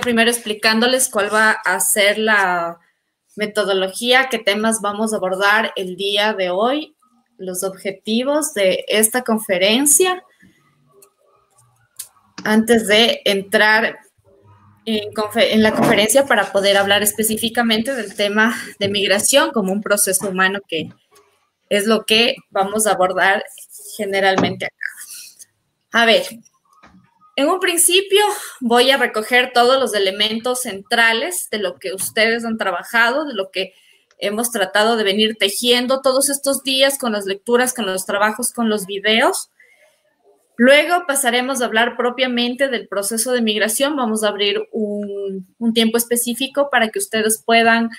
primero explicándoles cuál va a ser la metodología, qué temas vamos a abordar el día de hoy, los objetivos de esta conferencia. Antes de entrar en, en, la conferencia para poder hablar específicamente del tema de migración como un proceso humano que es lo que vamos a abordar generalmente acá. A ver, en un principio voy a recoger todos los elementos centrales de lo que ustedes han trabajado, de lo que hemos tratado de venir tejiendo todos estos días con las lecturas, con los trabajos, con los videos. Luego pasaremos a hablar propiamente del proceso de migración. Vamos a abrir un, tiempo específico para que ustedes puedan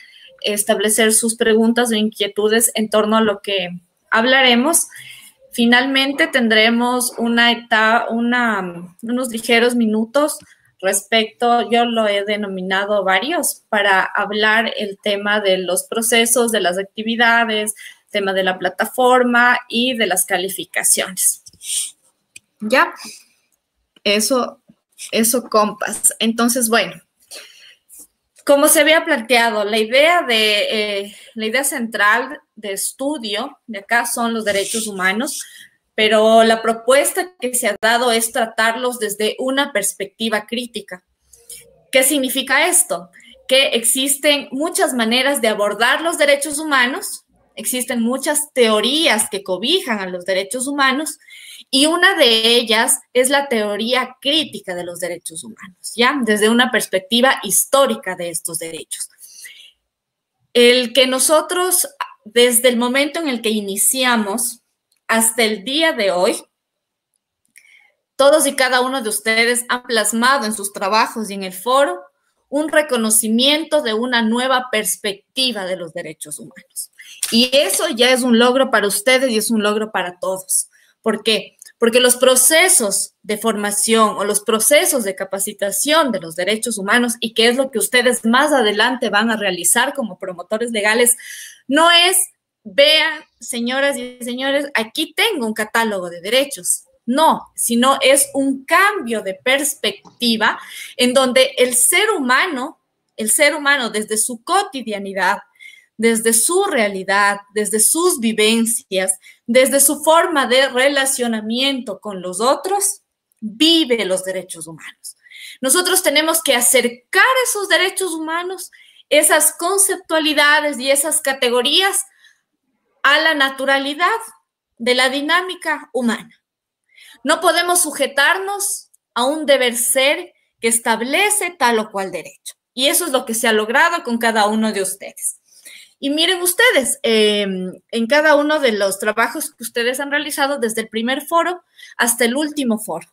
establecer sus preguntas o inquietudes en torno a lo que hablaremos. Finalmente tendremos una etapa, una, unos ligeros minutos respecto, yo lo he denominado varios, para hablar el tema de los procesos, de las actividades, tema de la plataforma y de las calificaciones. ¿Ya? Eso, eso, compas. Entonces, bueno, como se había planteado, la idea de eh, la idea central de estudio de acá son los derechos humanos, pero la propuesta que se ha dado es tratarlos desde una perspectiva crítica. ¿Qué significa esto? Que existen muchas maneras de abordar los derechos humanos, existen muchas teorías que cobijan a los derechos humanos y una de ellas es la teoría crítica de los derechos humanos, ¿ya? Desde una perspectiva histórica de estos derechos. El que nosotros, desde el momento en el que iniciamos hasta el día de hoy, todos y cada uno de ustedes han plasmado en sus trabajos y en el foro un reconocimiento de una nueva perspectiva de los derechos humanos. Y eso ya es un logro para ustedes y es un logro para todos. ¿Por qué? Porque los procesos de formación o los procesos de capacitación de los derechos humanos y que es lo que ustedes más adelante van a realizar como promotores legales, no es, vean, señoras y señores, aquí tengo un catálogo de derechos. No, sino es un cambio de perspectiva en donde el ser humano, el ser humano desde su cotidianidad, desde su realidad, desde sus vivencias, desde su forma de relacionamiento con los otros, vive los derechos humanos. Nosotros tenemos que acercar esos derechos humanos, esas conceptualidades y esas categorías a la naturalidad de la dinámica humana. No podemos sujetarnos a un deber ser que establece tal o cual derecho. Y eso es lo que se ha logrado con cada uno de ustedes. Y miren ustedes, em, en cada uno de los trabajos que ustedes han realizado, desde el primer foro hasta el último foro,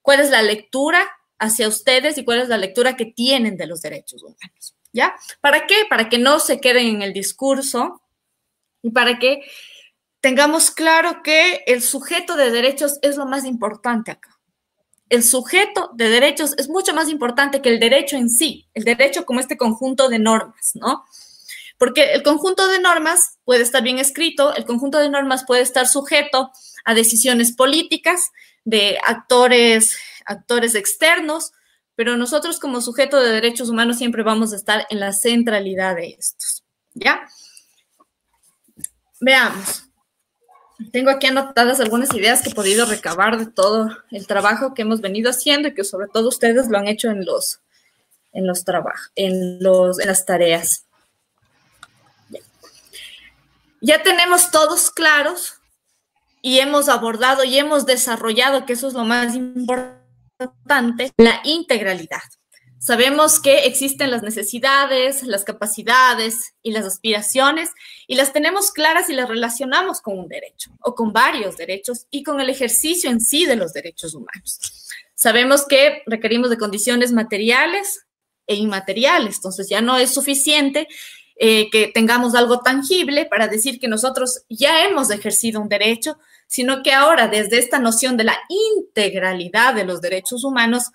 ¿cuál es la lectura hacia ustedes y cuál es la lectura que tienen de los derechos humanos? ¿Ya? ¿Para qué? Para que no se queden en el discurso y para que tengamos claro que el sujeto de derechos es lo más importante acá. El sujeto de derechos es mucho más importante que el derecho en sí, el derecho como este conjunto de normas, ¿no? Porque el conjunto de normas puede estar bien escrito, el conjunto de normas puede estar sujeto a decisiones políticas de actores, actores externos, pero nosotros como sujeto de derechos humanos siempre vamos a estar en la centralidad de estos. ¿Ya? Veamos. Tengo aquí anotadas algunas ideas que he podido recabar de todo el trabajo que hemos venido haciendo y que sobre todo ustedes lo han hecho en los, en los trabajos, en, en las tareas ya tenemos todos claros y hemos abordado y hemos desarrollado, que eso es lo más importante, la integralidad. Sabemos que existen las necesidades, las capacidades y las aspiraciones y las tenemos claras y las relacionamos con un derecho o con varios derechos y con el ejercicio en sí de los derechos humanos. Sabemos que requerimos de condiciones materiales e inmateriales, entonces ya no es suficiente eh, que tengamos algo tangible para decir que nosotros ya hemos ejercido un derecho, sino que ahora desde esta noción de la integralidad de los derechos humanos,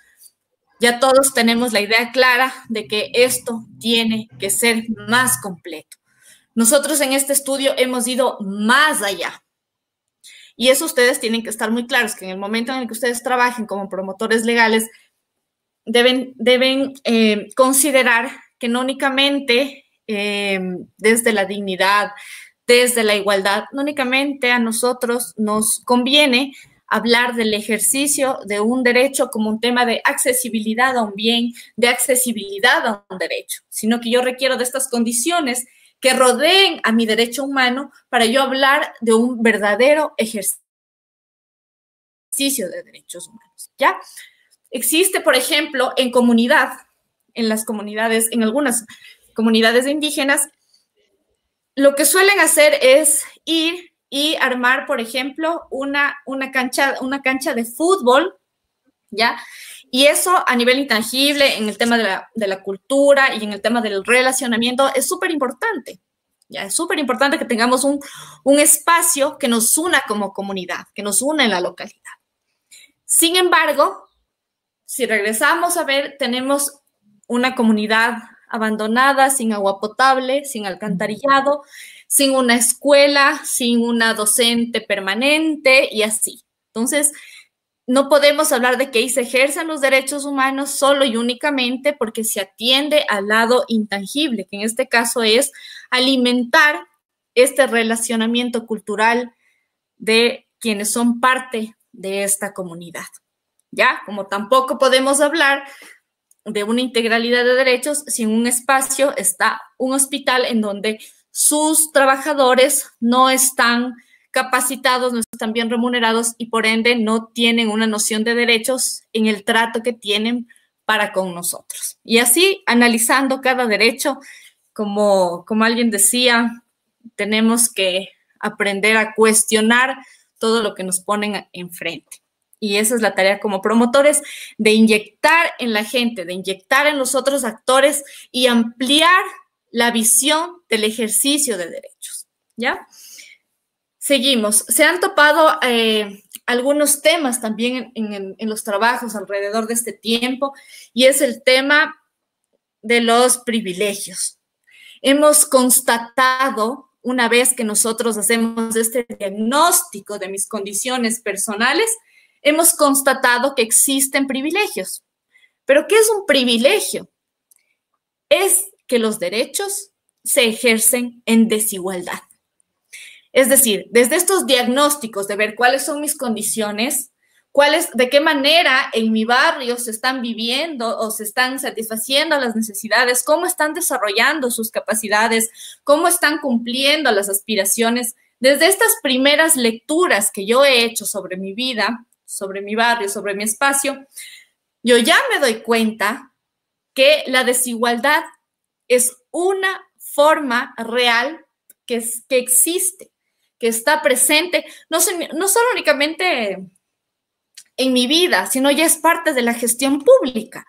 ya todos tenemos la idea clara de que esto tiene que ser más completo. Nosotros en este estudio hemos ido más allá. Y eso ustedes tienen que estar muy claros, que en el momento en el que ustedes trabajen como promotores legales, deben, deben eh, considerar que no únicamente eh, desde la dignidad, desde la igualdad, no únicamente a nosotros nos conviene hablar del ejercicio de un derecho como un tema de accesibilidad a un bien, de accesibilidad a un derecho, sino que yo requiero de estas condiciones que rodeen a mi derecho humano para yo hablar de un verdadero ejercicio de derechos humanos, ¿ya? Existe, por ejemplo, en comunidad, en las comunidades, en algunas comunidades indígenas, lo que suelen hacer es ir y armar, por ejemplo, una, una, cancha, una cancha de fútbol, ¿ya? Y eso a nivel intangible, en el tema de la, de la cultura y en el tema del relacionamiento, es súper importante. Ya es súper importante que tengamos un, un espacio que nos una como comunidad, que nos una en la localidad. Sin embargo, si regresamos a ver, tenemos una comunidad abandonada, sin agua potable, sin alcantarillado, sin una escuela, sin una docente permanente y así. Entonces, no podemos hablar de que se ejercen los derechos humanos solo y únicamente porque se atiende al lado intangible, que en este caso es alimentar este relacionamiento cultural de quienes son parte de esta comunidad. ¿Ya? Como tampoco podemos hablar de una integralidad de derechos si en un espacio está un hospital en donde sus trabajadores no están capacitados, no están bien remunerados y por ende no tienen una noción de derechos en el trato que tienen para con nosotros. Y así, analizando cada derecho, como, como alguien decía, tenemos que aprender a cuestionar todo lo que nos ponen enfrente. Y esa es la tarea como promotores, de inyectar en la gente, de inyectar en los otros actores y ampliar la visión del ejercicio de derechos. ¿Ya? Seguimos. Se han topado eh, algunos temas también en, en, los trabajos alrededor de este tiempo y es el tema de los privilegios. Hemos constatado, una vez que nosotros hacemos este diagnóstico de mis condiciones personales, hemos constatado que existen privilegios. Pero ¿qué es un privilegio? Es que los derechos se ejercen en desigualdad. Es decir, desde estos diagnósticos de ver cuáles son mis condiciones, cuáles, de qué manera en mi barrio se están viviendo o se están satisfaciendo las necesidades, cómo están desarrollando sus capacidades, cómo están cumpliendo las aspiraciones. Desde estas primeras lecturas que yo he hecho sobre mi vida, sobre mi barrio, sobre mi espacio, yo ya me doy cuenta que la desigualdad es una forma real que, que existe, que está presente, no, no solo únicamente en mi vida, sino ya es parte de la gestión pública.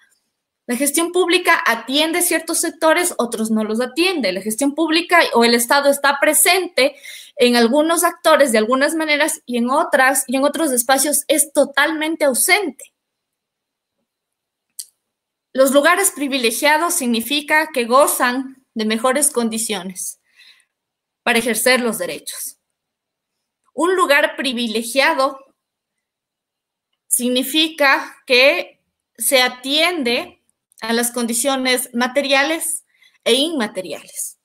La gestión pública atiende ciertos sectores, otros no los atiende. La gestión pública o el Estado está presente en algunos actores de algunas maneras y en otras y en otros espacios es totalmente ausente. Los lugares privilegiados significa que gozan de mejores condiciones para ejercer los derechos. Un lugar privilegiado significa que se atiende a las condiciones materiales e inmateriales.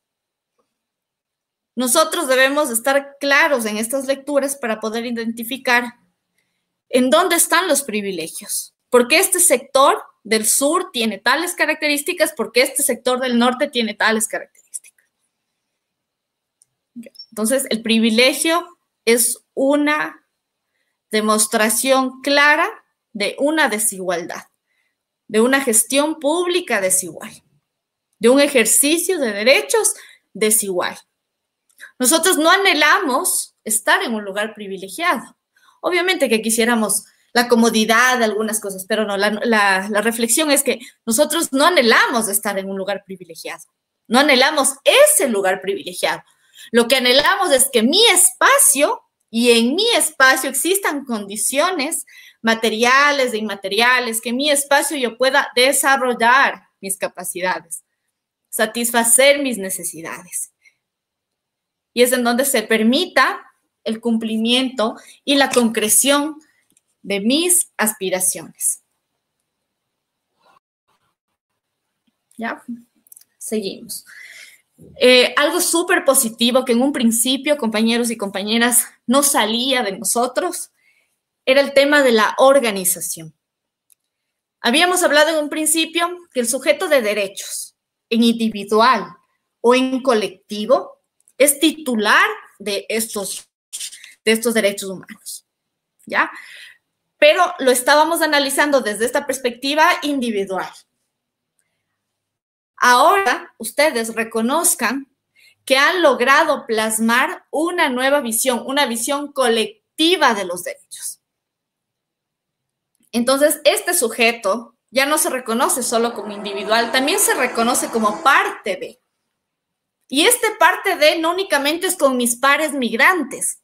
Nosotros debemos estar claros en estas lecturas para poder identificar en dónde están los privilegios, porque este sector del sur tiene tales características porque este sector del norte tiene tales características. Entonces, el privilegio es una demostración clara de una desigualdad, de una gestión pública desigual, de un ejercicio de derechos desigual. Nosotros no anhelamos estar en un lugar privilegiado. Obviamente que quisiéramos la comodidad de algunas cosas, pero no, la, reflexión es que nosotros no anhelamos estar en un lugar privilegiado, no anhelamos ese lugar privilegiado. Lo que anhelamos es que mi espacio y en mi espacio existan condiciones materiales e inmateriales, que en mi espacio yo pueda desarrollar mis capacidades, satisfacer mis necesidades. Y es en donde se permita el cumplimiento y la concreción de mis aspiraciones. ¿Ya? Seguimos. Eh, algo súper positivo que en un principio, compañeros y compañeras, no salía de nosotros, era el tema de la organización. Habíamos hablado en un principio que el sujeto de derechos, en individual o en colectivo, es titular de estos, de estos derechos humanos. ¿Ya? Pero lo estábamos analizando desde esta perspectiva individual. Ahora ustedes reconozcan que han logrado plasmar una nueva visión, una visión colectiva de los derechos. Entonces, este sujeto ya no se reconoce solo como individual, también se reconoce como parte de. Y este parte de no únicamente es con mis pares migrantes,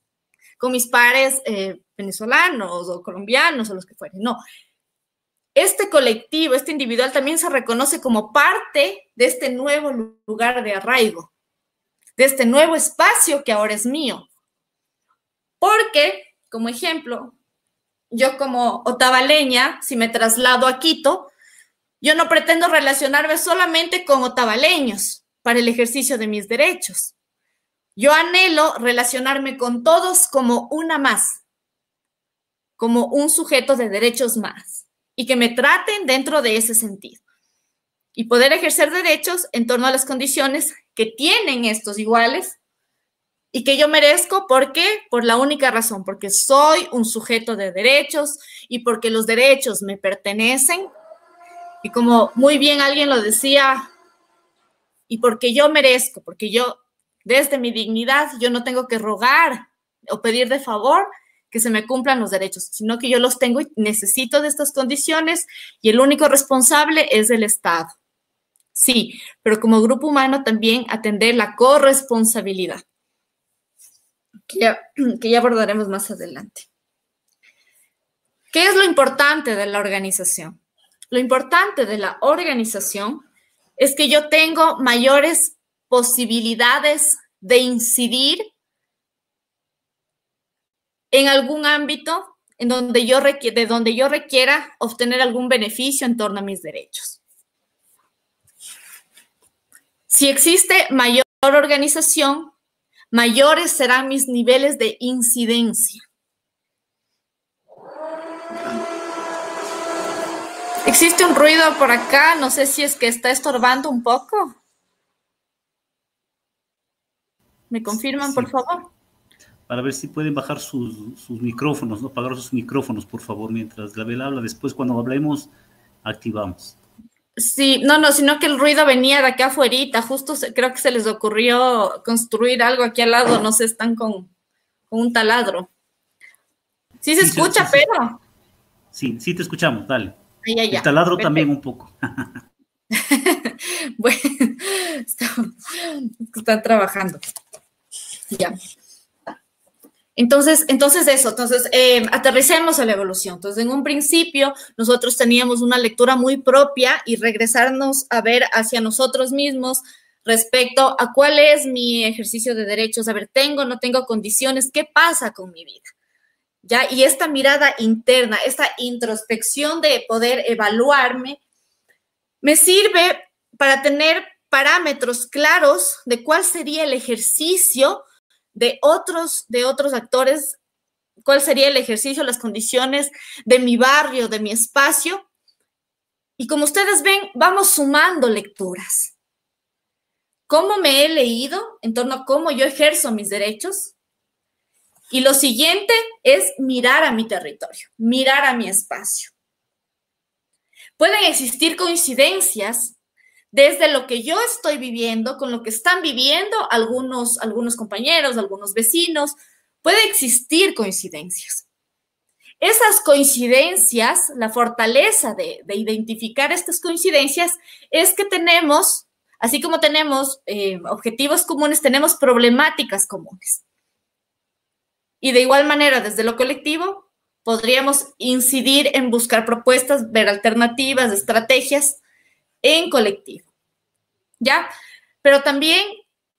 con mis pares eh, venezolanos o colombianos o los que fueren, no. Este colectivo, este individual también se reconoce como parte de este nuevo lugar de arraigo, de este nuevo espacio que ahora es mío. Porque, como ejemplo, yo como otavaleña, si me traslado a Quito, yo no pretendo relacionarme solamente con otavaleños para el ejercicio de mis derechos. Yo anhelo relacionarme con todos como una más, como un sujeto de derechos más, y que me traten dentro de ese sentido. Y poder ejercer derechos en torno a las condiciones que tienen estos iguales y que yo merezco, ¿por qué? Por la única razón, porque soy un sujeto de derechos y porque los derechos me pertenecen. Y como muy bien alguien lo decía, y porque yo merezco, porque yo, desde mi dignidad, yo no tengo que rogar o pedir de favor que se me cumplan los derechos, sino que yo los tengo y necesito de estas condiciones y el único responsable es el Estado. Sí, pero como grupo humano también atender la corresponsabilidad que ya, abordaremos más adelante. ¿Qué es lo importante de la organización? Lo importante de la organización es que yo tengo mayores posibilidades de incidir en algún ámbito en donde yo de donde yo requiera obtener algún beneficio en torno a mis derechos. Si existe mayor organización, mayores serán mis niveles de incidencia. Existe un ruido por acá, no sé si es que está estorbando un poco. ¿Me confirman, por favor? Para ver si pueden bajar sus, micrófonos, ¿no? Apagar sus micrófonos, por favor, mientras la vela habla. Después, cuando hablemos, activamos. Sí, no, no, sino que el ruido venía de acá afuera, justo creo que se les ocurrió construir algo aquí al lado, no sé, están con, un taladro. Sí se escucha, pero. Sí, sí te escuchamos, dale. El taladro también un poco. bueno, están trabajando. Ya. Entonces, entonces eso, entonces eh, aterricemos a la evolución. Entonces, en un principio nosotros teníamos una lectura muy propia y regresarnos a ver hacia nosotros mismos respecto a cuál es mi ejercicio de derechos, a ver, tengo, no tengo condiciones, qué pasa con mi vida. ¿Ya? Y esta mirada interna, esta introspección de poder evaluarme, me sirve para tener parámetros claros de cuál sería el ejercicio de otros, de otros actores, cuál sería el ejercicio, las condiciones de mi barrio, de mi espacio. Y como ustedes ven, vamos sumando lecturas. ¿Cómo me he leído en torno a cómo yo ejerzo mis derechos? Y lo siguiente es mirar a mi territorio, mirar a mi espacio. Pueden existir coincidencias desde lo que yo estoy viviendo, con lo que están viviendo algunos, algunos compañeros, algunos vecinos, puede existir coincidencias. Esas coincidencias, la fortaleza de, identificar estas coincidencias es que tenemos, así como tenemos eh, objetivos comunes, tenemos problemáticas comunes. Y de igual manera, desde lo colectivo, podríamos incidir en buscar propuestas, ver alternativas, estrategias en colectivo. ¿Ya? Pero también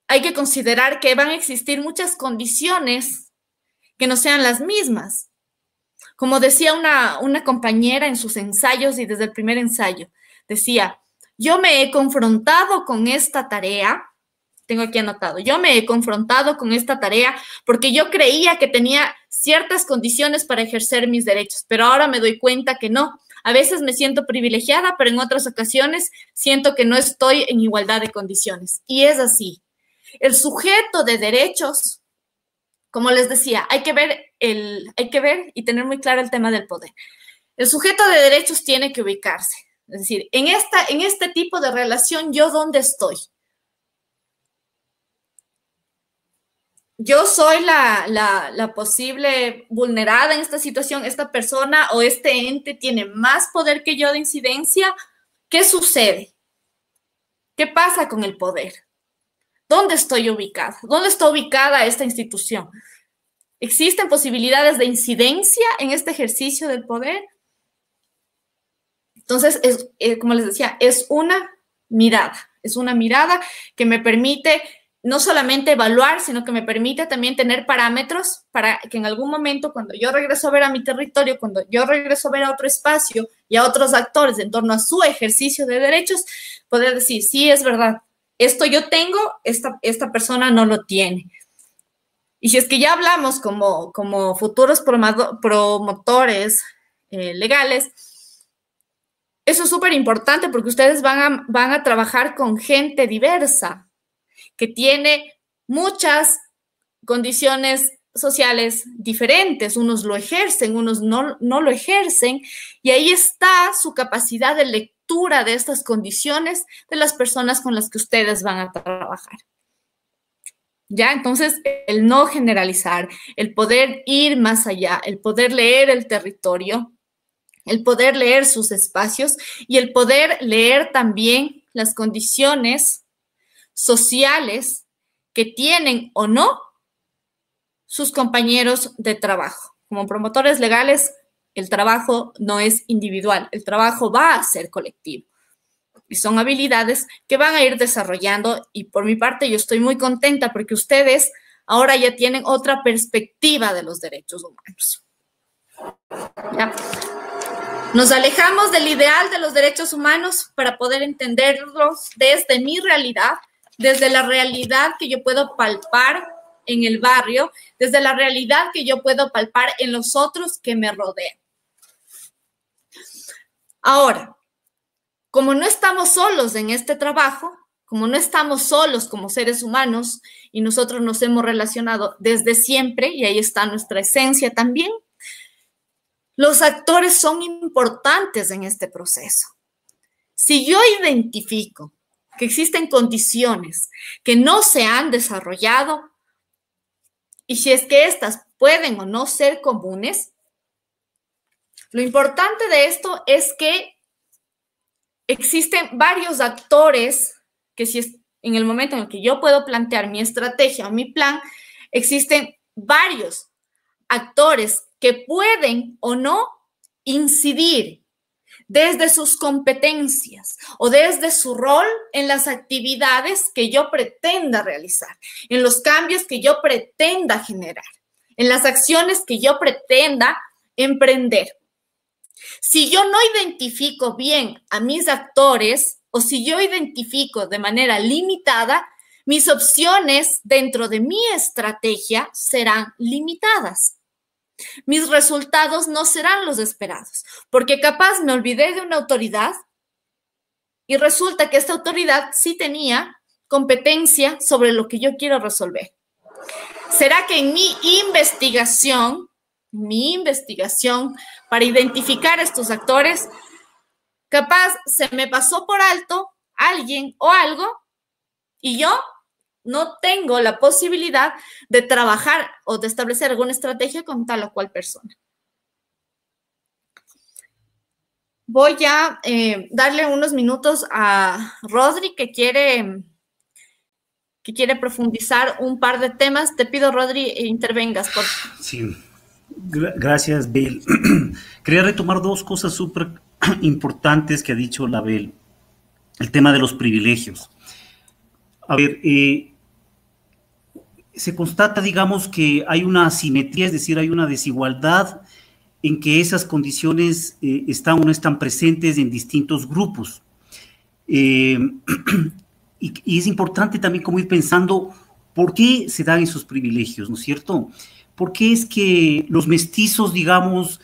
hay que considerar que van a existir muchas condiciones que no sean las mismas. Como decía una, una compañera en sus ensayos y desde el primer ensayo, decía, yo me he confrontado con esta tarea, tengo aquí anotado, yo me he confrontado con esta tarea porque yo creía que tenía ciertas condiciones para ejercer mis derechos, pero ahora me doy cuenta que no. A veces me siento privilegiada, pero en otras ocasiones siento que no estoy en igualdad de condiciones. Y es así. El sujeto de derechos, como les decía, hay que ver el, hay que ver y tener muy claro el tema del poder. El sujeto de derechos tiene que ubicarse. Es decir, en, esta, en este tipo de relación, ¿yo dónde estoy? Yo soy la, posible vulnerada en esta situación, esta persona o este ente tiene más poder que yo de incidencia, ¿qué sucede? ¿Qué pasa con el poder? ¿Dónde estoy ubicada? ¿Dónde está ubicada esta institución? ¿Existen posibilidades de incidencia en este ejercicio del poder? Entonces, es, eh, como les decía, es una mirada, es una mirada que me permite no solamente evaluar, sino que me permite también tener parámetros para que en algún momento, cuando yo regreso a ver a mi territorio, cuando yo regreso a ver a otro espacio y a otros actores en torno a su ejercicio de derechos, poder decir, sí, es verdad, esto yo tengo, esta, esta persona no lo tiene. Y si es que ya hablamos como, como futuros promotores eh, legales, eso es súper importante porque ustedes van a, van a trabajar con gente diversa, que tiene muchas condiciones sociales diferentes, unos lo ejercen, unos no, no, lo ejercen, y ahí está su capacidad de lectura de estas condiciones de las personas con las que ustedes van a trabajar. Ya, entonces, el no generalizar, el poder ir más allá, el poder leer el territorio, el poder leer sus espacios y el poder leer también las condiciones sociales que tienen o no sus compañeros de trabajo. Como promotores legales, el trabajo no es individual, el trabajo va a ser colectivo. Y son habilidades que van a ir desarrollando y por mi parte yo estoy muy contenta porque ustedes ahora ya tienen otra perspectiva de los derechos humanos. Nos alejamos del ideal de los derechos humanos para poder entenderlos desde mi realidad desde la realidad que yo puedo palpar en el barrio, desde la realidad que yo puedo palpar en los otros que me rodean. Ahora, como no estamos solos en este trabajo, como no estamos solos como seres humanos y nosotros nos hemos relacionado desde siempre, y ahí está nuestra esencia también, los actores son importantes en este proceso. Si yo identifico que existen condiciones que no se han desarrollado y si es que estas pueden o no ser comunes, lo importante de esto es que existen varios actores que si es en el momento en el que yo puedo plantear mi estrategia o mi plan, existen varios actores que pueden o no incidir desde sus competencias o desde su rol en las actividades que yo pretenda realizar, en los cambios que yo pretenda generar, en las acciones que yo pretenda emprender. Si yo no identifico bien a mis actores o si yo identifico de manera limitada, mis opciones dentro de mi estrategia serán limitadas mis resultados no serán los esperados, porque capaz me olvidé de una autoridad y resulta que esta autoridad sí tenía competencia sobre lo que yo quiero resolver. ¿Será que en mi investigación, mi investigación para identificar estos actores, capaz se me pasó por alto alguien o algo y yo no tengo la posibilidad de trabajar o de establecer alguna estrategia con tal o cual persona. Voy a eh, darle unos minutos a Rodri que quiere, que quiere profundizar un par de temas. Te pido, Rodri, eh, intervengas. Por... Sí, gracias, Bel. Quería retomar dos cosas súper importantes que ha dicho la Bel. El tema de los privilegios. A ver, eh, se constata, digamos, que hay una asimetría, es decir, hay una desigualdad en que esas condiciones eh, están o no están presentes en distintos grupos. Eh, y, es importante también como ir pensando por qué se dan esos privilegios, ¿no es cierto? ¿Por qué es que los mestizos, digamos,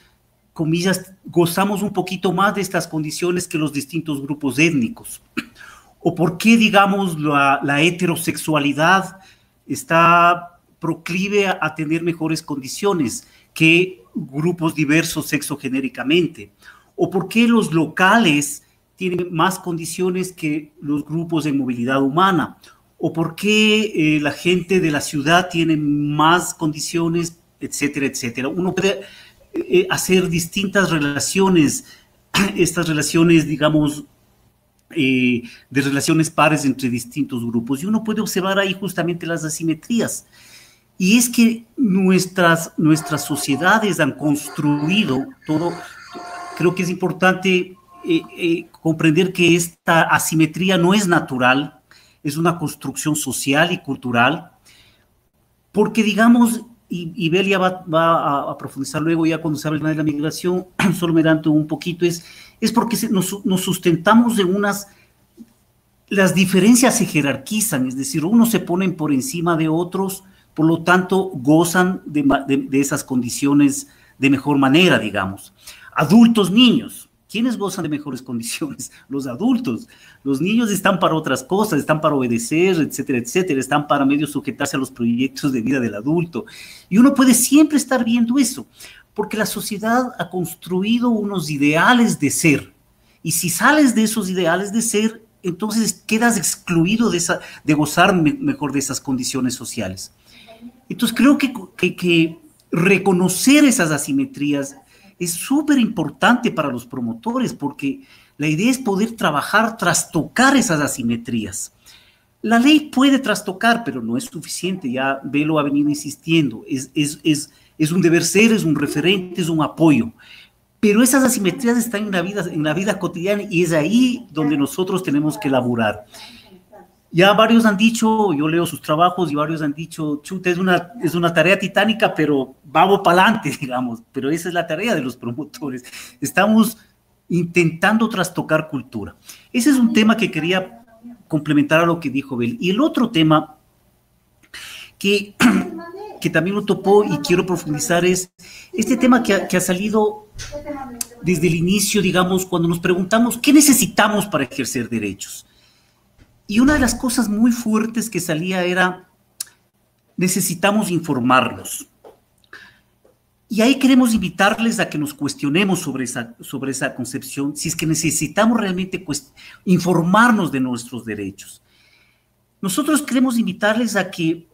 comillas, gozamos un poquito más de estas condiciones que los distintos grupos étnicos? ¿O por qué, digamos, la, la heterosexualidad está proclive a, tener mejores condiciones que grupos diversos sexogenéricamente? ¿O por qué los locales tienen más condiciones que los grupos de movilidad humana? ¿O por qué eh, la gente de la ciudad tiene más condiciones, etcétera, etcétera? Uno puede eh, hacer distintas relaciones, estas relaciones, digamos, eh, de relaciones pares entre distintos grupos. Y uno puede observar ahí justamente las asimetrías. Y es que nuestras, nuestras sociedades han construido todo, creo que es importante eh, eh, comprender que esta asimetría no es natural, es una construcción social y cultural, porque digamos, y, Belia va, va a, profundizar luego ya cuando se habla de la migración, solo me un poquito, es, es porque nos, sustentamos de unas las diferencias se jerarquizan, es decir, unos se ponen por encima de otros, por lo tanto gozan de, de, esas condiciones de mejor manera, digamos. Adultos, niños, ¿quiénes gozan de mejores condiciones? Los adultos. Los niños están para otras cosas, están para obedecer, etcétera, etcétera, están para medio sujetarse a los proyectos de vida del adulto. Y uno puede siempre estar viendo eso, porque la sociedad ha construido unos ideales de ser. Y si sales de esos ideales de ser, entonces quedas excluido de, gozar mejor de esas condiciones sociales. Entonces creo que, que, reconocer esas asimetrías es súper importante para los promotores porque la idea es poder trabajar, trastocar esas asimetrías. La ley puede trastocar, pero no es suficiente, ya Velo ha venido insistiendo, es, es un deber ser, es un referente, es un apoyo. Pero esas asimetrías están en la vida, en la vida cotidiana y es ahí donde nosotros tenemos que laburar. Ya varios han dicho, yo leo sus trabajos y varios han dicho, chuta, es una, es una tarea titánica, pero vamos para adelante, digamos. Pero esa es la tarea de los promotores. Estamos intentando trastocar cultura. Ese es un tema que quería complementar a lo que dijo Bel. Y el otro tema que, que también lo topó y quiero profundizar es este tema que ha, salido desde el inicio, digamos, cuando nos preguntamos qué necesitamos para ejercer derechos. Y una de las cosas muy fuertes que salía era, necesitamos informarnos. Y ahí queremos invitarles a que nos cuestionemos sobre esa, sobre esa concepción, si es que necesitamos realmente informarnos de nuestros derechos. Nosotros queremos invitarles a que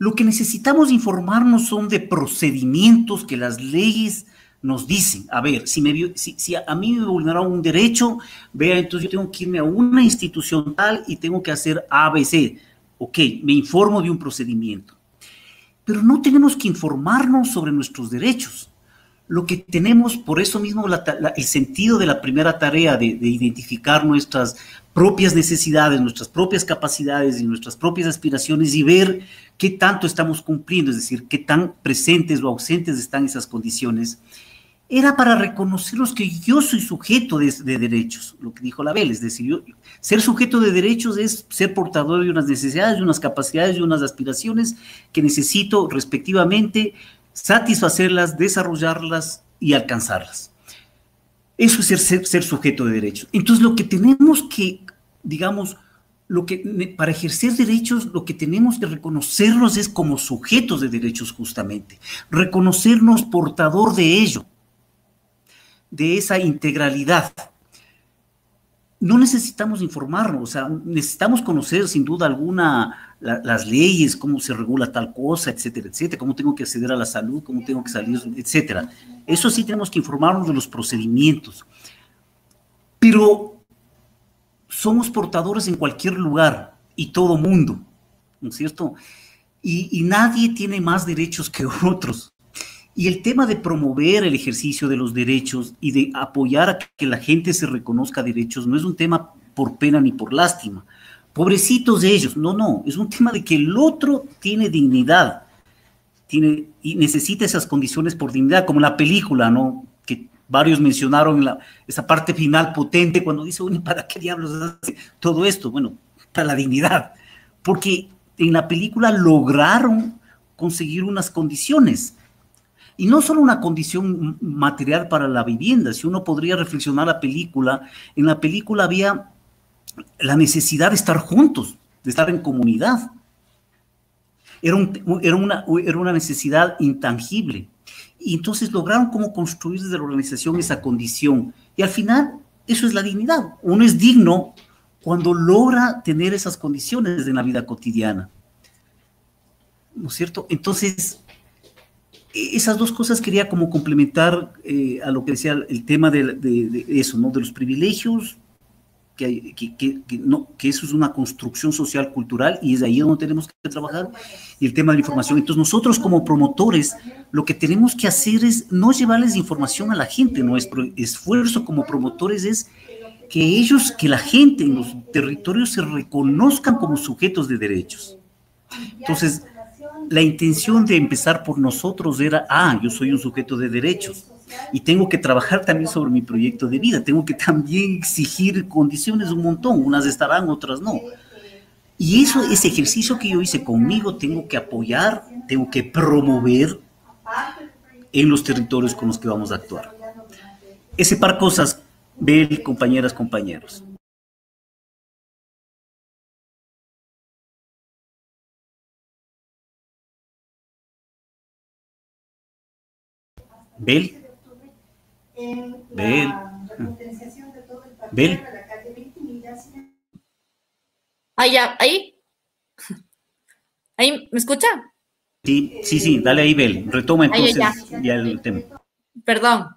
lo que necesitamos informarnos son de procedimientos que las leyes nos dicen, a ver, si, me, si, a mí me vulneraron un derecho, vea, entonces yo tengo que irme a una institución tal y tengo que hacer ABC. Ok, me informo de un procedimiento. Pero no tenemos que informarnos sobre nuestros derechos. Lo que tenemos, por eso mismo, el sentido de la primera tarea de identificar nuestras propias necesidades, nuestras propias capacidades y nuestras propias aspiraciones y ver qué tanto estamos cumpliendo, es decir, qué tan presentes o ausentes están esas condiciones era para reconocerlos que yo soy sujeto de, derechos, lo que dijo la Bel, es decir, ser sujeto de derechos es ser portador de unas necesidades, de unas capacidades, de unas aspiraciones que necesito respectivamente satisfacerlas, desarrollarlas y alcanzarlas. Eso es ser, ser, sujeto de derechos. Entonces, lo que tenemos que, digamos, lo que, para ejercer derechos, lo que tenemos que reconocerlos es como sujetos de derechos justamente, reconocernos portador de ello de esa integralidad. No necesitamos informarnos, o sea, necesitamos conocer sin duda alguna las leyes, cómo se regula tal cosa, etcétera, etcétera, cómo tengo que acceder a la salud, cómo tengo que salir, etcétera. Eso sí tenemos que informarnos de los procedimientos. Pero somos portadores en cualquier lugar y todo mundo, ¿no es cierto? Y, nadie tiene más derechos que otros. Y el tema de promover el ejercicio de los derechos y de apoyar a que la gente se reconozca derechos no es un tema por pena ni por lástima. Pobrecitos de ellos, no, no, es un tema de que el otro tiene dignidad tiene, y necesita esas condiciones por dignidad, como la película, ¿no? Que Varios mencionaron la, esa parte final potente cuando dice, bueno, ¿para qué diablos hace todo esto? Bueno, para la dignidad. Porque en la película lograron conseguir unas condiciones. Y no solo una condición material para la vivienda, si uno podría reflexionar la película, en la película había la necesidad de estar juntos, de estar en comunidad. Era, era, una, era una necesidad intangible. Y entonces lograron cómo construir desde la organización esa condición. Y al final, eso es la dignidad. Uno es digno cuando logra tener esas condiciones en la vida cotidiana. ¿No es cierto? Entonces, e-, esas dos cosas quería como complementar eh, a lo que decía el tema de, de, eso, ¿no? De los privilegios que, eso es una construcción social cultural y es ahí donde tenemos que trabajar, y el tema de la información. Entonces nosotros como promotores lo que tenemos que hacer es no llevarles información a la gente, nuestro esfuerzo como promotores es que ellos, que la gente en los territorios se reconozcan como sujetos de derechos. Entonces, la intención de empezar por nosotros era, ah, yo soy un sujeto de derechos y tengo que trabajar también sobre mi proyecto de vida, tengo que también exigir condiciones un montón, unas estarán, otras no. Y eso, ese ejercicio que yo hice conmigo, tengo que apoyar, tengo que promover en los territorios con los que vamos a actuar. Ese par cosas, Bel, compañeras, compañeros. Bel. Bel. Bel. Ahí, ya, ahí. Ahí, ¿me escucha? Sí, sí, sí, dale ahí, Bel. Retoma entonces ya. el tema. Perdón.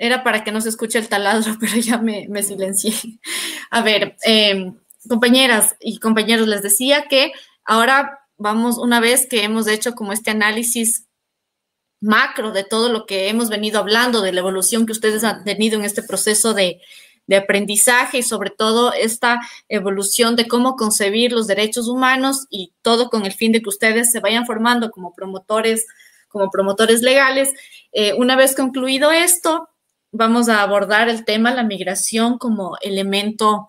Era para que no se escuche el taladro, pero ya me, me silencié. A ver, em, compañeras y compañeros, les decía que ahora vamos, una vez que hemos hecho como este análisis macro de todo lo que hemos venido hablando, de la evolución que ustedes han tenido en este proceso de, aprendizaje y sobre todo esta evolución de cómo concebir los derechos humanos y todo con el fin de que ustedes se vayan formando como promotores, como promotores legales. Eh, una vez concluido esto, vamos a abordar el tema la migración como elemento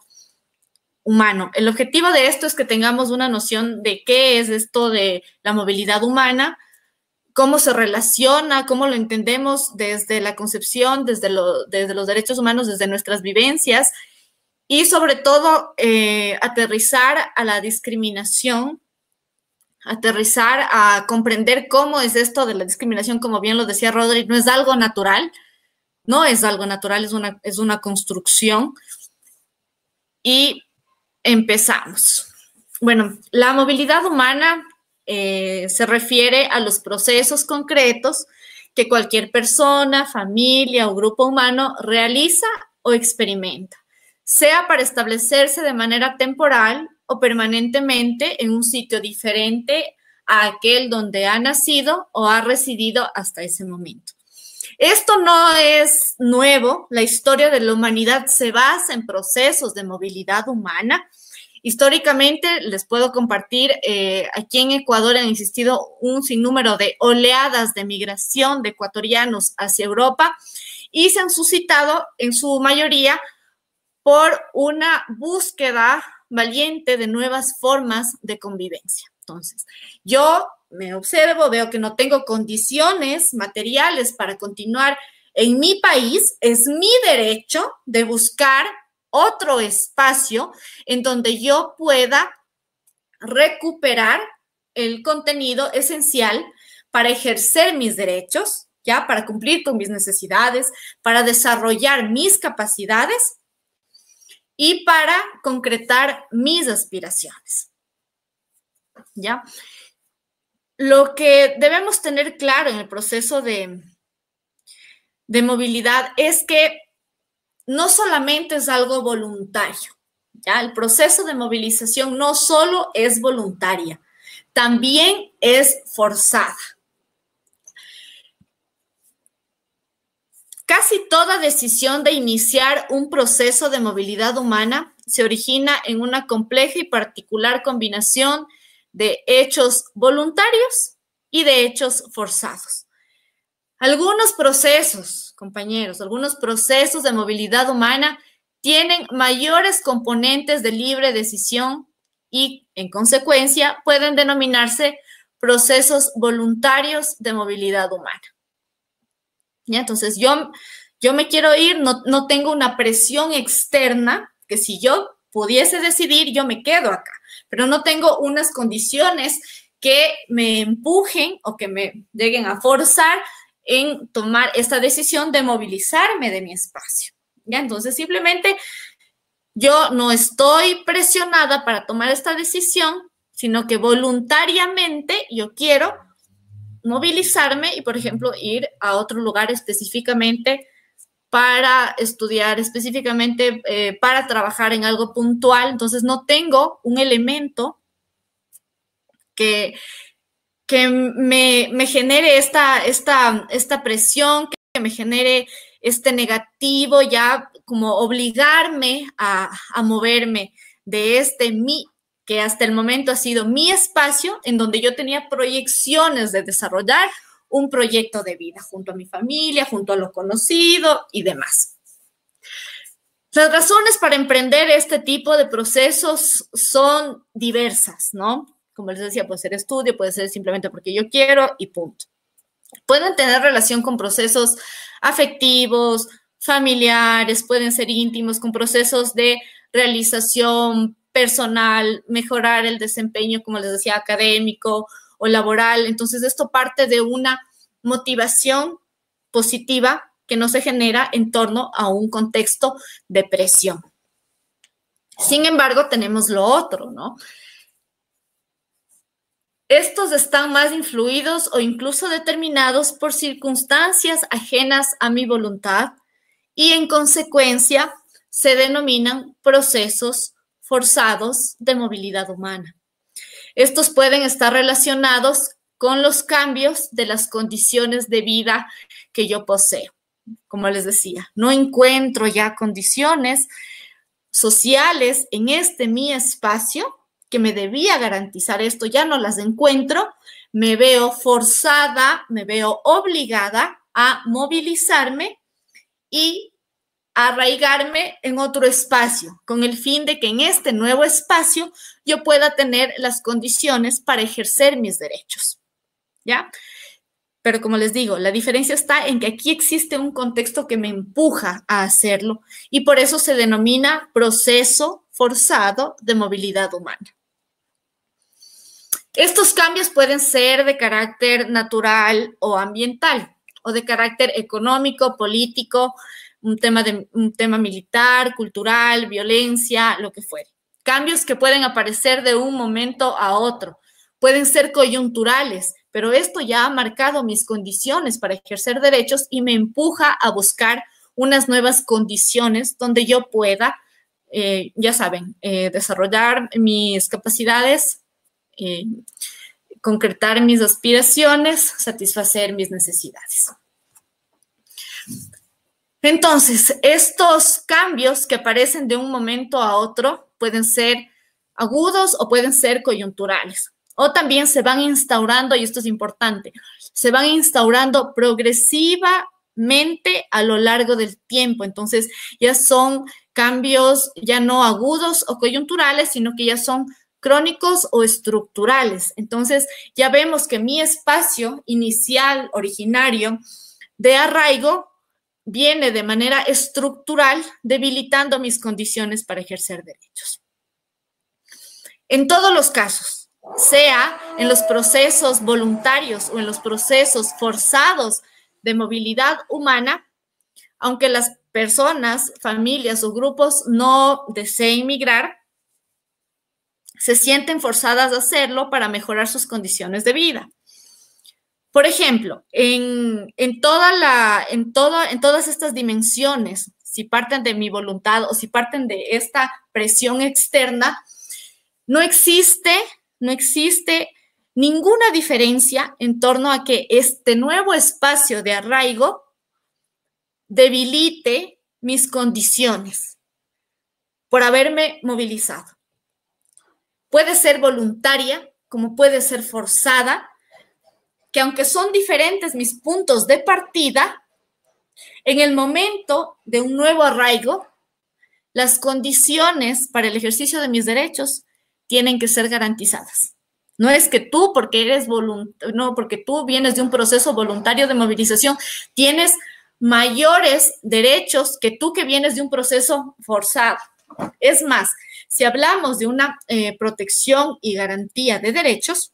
humano. El objetivo de esto es que tengamos una noción de qué es esto de la movilidad humana, cómo se relaciona, cómo lo entendemos desde la concepción, desde, desde los derechos humanos, desde nuestras vivencias y sobre todo eh, aterrizar a la discriminación, aterrizar a comprender cómo es esto de la discriminación, como bien lo decía Rodri, no es algo natural, no es algo natural, es una, es una construcción. Y empezamos. Bueno, la movilidad humana eh, se refiere a los procesos concretos que cualquier persona, familia o grupo humano realiza o experimenta, sea para establecerse de manera temporal o permanentemente en un sitio diferente a aquel donde ha nacido o ha residido hasta ese momento. Esto no es nuevo, la historia de la humanidad se basa en procesos de movilidad humana Históricamente, les puedo compartir, eh, aquí en Ecuador han existido un sinnúmero de oleadas de migración de ecuatorianos hacia Europa y se han suscitado en su mayoría por una búsqueda valiente de nuevas formas de convivencia. Entonces, yo me observo, veo que no tengo condiciones materiales para continuar en mi país, es mi derecho de buscar otro espacio en donde yo pueda recuperar el contenido esencial para ejercer mis derechos, ya para cumplir con mis necesidades, para desarrollar mis capacidades y para concretar mis aspiraciones. ¿Ya? Lo que debemos tener claro en el proceso de, de movilidad es que no solamente es algo voluntario, ¿ya? El proceso de movilización no solo es voluntaria, también es forzada. Casi toda decisión de iniciar un proceso de movilidad humana se origina en una compleja y particular combinación de hechos voluntarios y de hechos forzados. Algunos procesos compañeros, algunos procesos de movilidad humana tienen mayores componentes de libre decisión y, en consecuencia, pueden denominarse procesos voluntarios de movilidad humana. Entonces, yo, yo me quiero ir, no, no tengo una presión externa, que si yo pudiese decidir, yo me quedo acá, pero no tengo unas condiciones que me empujen o que me lleguen a forzar en tomar esta decisión de movilizarme de mi espacio. ¿Ya? Entonces, simplemente yo no estoy presionada para tomar esta decisión, sino que voluntariamente yo quiero movilizarme y, por ejemplo, ir a otro lugar específicamente para estudiar, específicamente eh, para trabajar en algo puntual. Entonces, no tengo un elemento que, que me, genere esta, esta, esta presión, que me genere este negativo, ya como obligarme a, a moverme de este mi que hasta el momento ha sido mi espacio en donde yo tenía proyecciones de desarrollar un proyecto de vida junto a mi familia, junto a lo conocido y demás. Las razones para emprender este tipo de procesos son diversas, ¿no? Como les decía, puede ser estudio, puede ser simplemente porque yo quiero y punto. Pueden tener relación con procesos afectivos, familiares, pueden ser íntimos, con procesos de realización personal, mejorar el desempeño, como les decía, académico o laboral. Entonces, esto parte de una motivación positiva que no se genera en torno a un contexto de presión. Sin embargo, tenemos lo otro, ¿no? Estos están más influidos o incluso determinados por circunstancias ajenas a mi voluntad y en consecuencia se denominan procesos forzados de movilidad humana. Estos pueden estar relacionados con los cambios de las condiciones de vida que yo poseo. Como les decía, no encuentro ya condiciones sociales en este mi espacio que me debía garantizar esto, ya no las encuentro, me veo forzada, me veo obligada a movilizarme y arraigarme en otro espacio, con el fin de que en este nuevo espacio yo pueda tener las condiciones para ejercer mis derechos. ¿Ya? Pero como les digo, la diferencia está en que aquí existe un contexto que me empuja a hacerlo y por eso se denomina proceso forzado de movilidad humana. Estos cambios pueden ser de carácter natural o ambiental o de carácter económico, político, un tema, de, un tema militar, cultural, violencia, lo que fuere. Cambios que pueden aparecer de un momento a otro, pueden ser coyunturales, pero esto ya ha marcado mis condiciones para ejercer derechos y me empuja a buscar unas nuevas condiciones donde yo pueda, eh, ya saben, eh, desarrollar mis capacidades, eh, concretar mis aspiraciones, satisfacer mis necesidades. Entonces, estos cambios que aparecen de un momento a otro pueden ser agudos o pueden ser coyunturales. O también se van instaurando, y esto es importante, se van instaurando progresivamente a lo largo del tiempo. Entonces, ya son cambios ya no agudos o coyunturales, sino que ya son crónicos o estructurales. Entonces, ya vemos que mi espacio inicial, originario, de arraigo viene de manera estructural debilitando mis condiciones para ejercer derechos. En todos los casos, sea en los procesos voluntarios o en los procesos forzados de movilidad humana, aunque las personas, familias o grupos no deseen migrar, se sienten forzadas a hacerlo para mejorar sus condiciones de vida. Por ejemplo, en, toda la, en, en todas estas dimensiones, si parten de mi voluntad o si parten de esta presión externa, no existe, no existe ninguna diferencia en torno a que este nuevo espacio de arraigo debilite mis condiciones por haberme movilizado. Puede ser voluntaria, como puede ser forzada, que aunque son diferentes mis puntos de partida, En el momento de un nuevo arraigo, las condiciones para el ejercicio de mis derechos tienen que ser garantizadas. No es que tú, porque eres no, porque tú vienes de un proceso voluntario de movilización, tienes mayores derechos que tú que vienes de un proceso forzado. Es más, si hablamos de una eh, protección y garantía de derechos,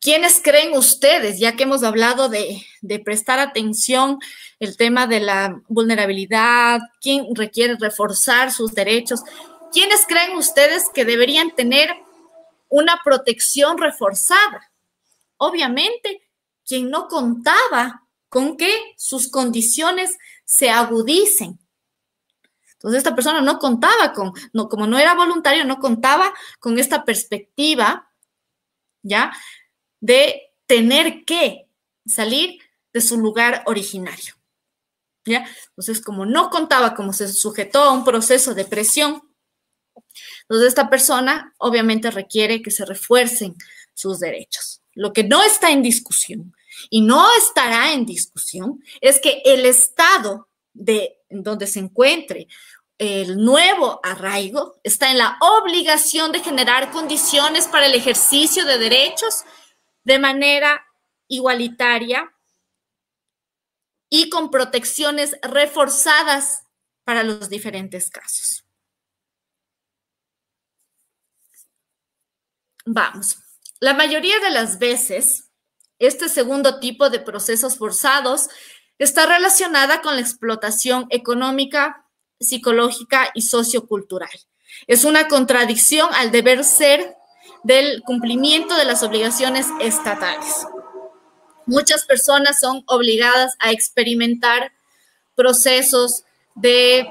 ¿quiénes creen ustedes, ya que hemos hablado de, de prestar atención el tema de la vulnerabilidad, quién requiere reforzar sus derechos? ¿Quiénes creen ustedes que deberían tener una protección reforzada? Obviamente, quien no contaba con que sus condiciones se agudicen. Entonces, esta persona no contaba con, no, como no era voluntario, no contaba con esta perspectiva, ¿ya? De tener que salir de su lugar originario. ¿Ya? Entonces, como no contaba, como se sujetó a un proceso de presión, entonces esta persona obviamente requiere que se refuercen sus derechos. Lo que no está en discusión y no estará en discusión es que el estado de donde se encuentre el nuevo arraigo está en la obligación de generar condiciones para el ejercicio de derechos de manera igualitaria y con protecciones reforzadas para los diferentes casos. Vamos, la mayoría de las veces, este segundo tipo de procesos forzados está relacionada con la explotación económica, psicológica y sociocultural. Es una contradicción al deber ser del cumplimiento de las obligaciones estatales. Muchas personas son obligadas a experimentar procesos de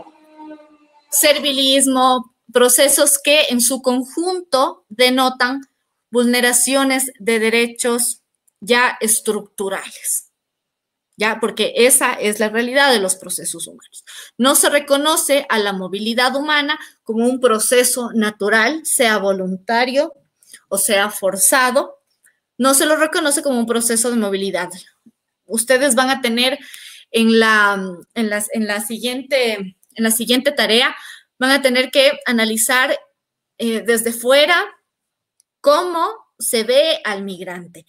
servilismo, procesos que en su conjunto denotan vulneraciones de derechos ya estructurales. Porque esa es la realidad de los procesos humanos. No se reconoce a la movilidad humana como un proceso natural, sea voluntario o sea forzado. No se lo reconoce como un proceso de movilidad. Ustedes van a tener en la, en en la, siguiente, en la siguiente tarea van a tener que analizar eh, desde fuera cómo se ve al migrante.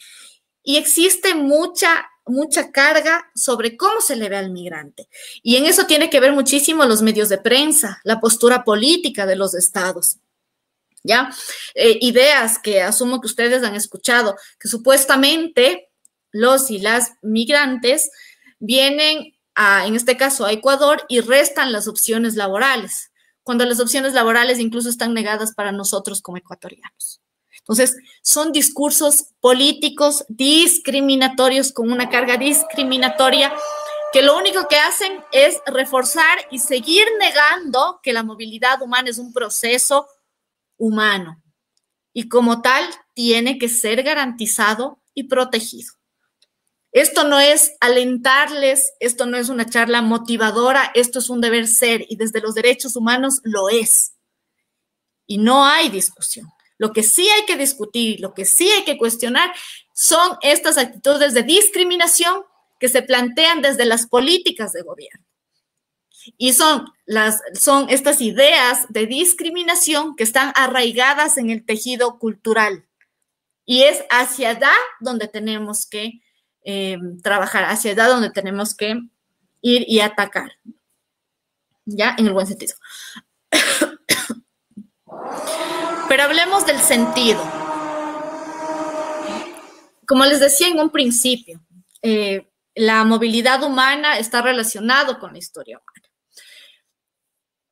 Y existe mucha, mucha carga sobre cómo se le ve al migrante. Y en eso tiene que ver muchísimo los medios de prensa, la postura política de los estados. ¿Ya? Eh, ideas que asumo que ustedes han escuchado, que supuestamente los y las migrantes vienen a, en este caso, a Ecuador y restan las opciones laborales cuando las opciones laborales incluso están negadas para nosotros como ecuatorianos. Entonces, son discursos políticos discriminatorios con una carga discriminatoria que lo único que hacen es reforzar y seguir negando que la movilidad humana es un proceso humano y como tal tiene que ser garantizado y protegido. Esto no es alentarles, esto no es una charla motivadora, esto es un deber ser y desde los derechos humanos lo es. Y no hay discusión. Lo que sí hay que discutir, lo que sí hay que cuestionar son estas actitudes de discriminación que se plantean desde las políticas de gobierno. Y son, las, son estas ideas de discriminación que están arraigadas en el tejido cultural. Y es hacia allá donde tenemos que eh, trabajar, hacia allá donde tenemos que ir y atacar. ¿Ya? En el buen sentido. Pero hablemos del sentido. Como les decía en un principio, eh, la movilidad humana está relacionado con la historia humana.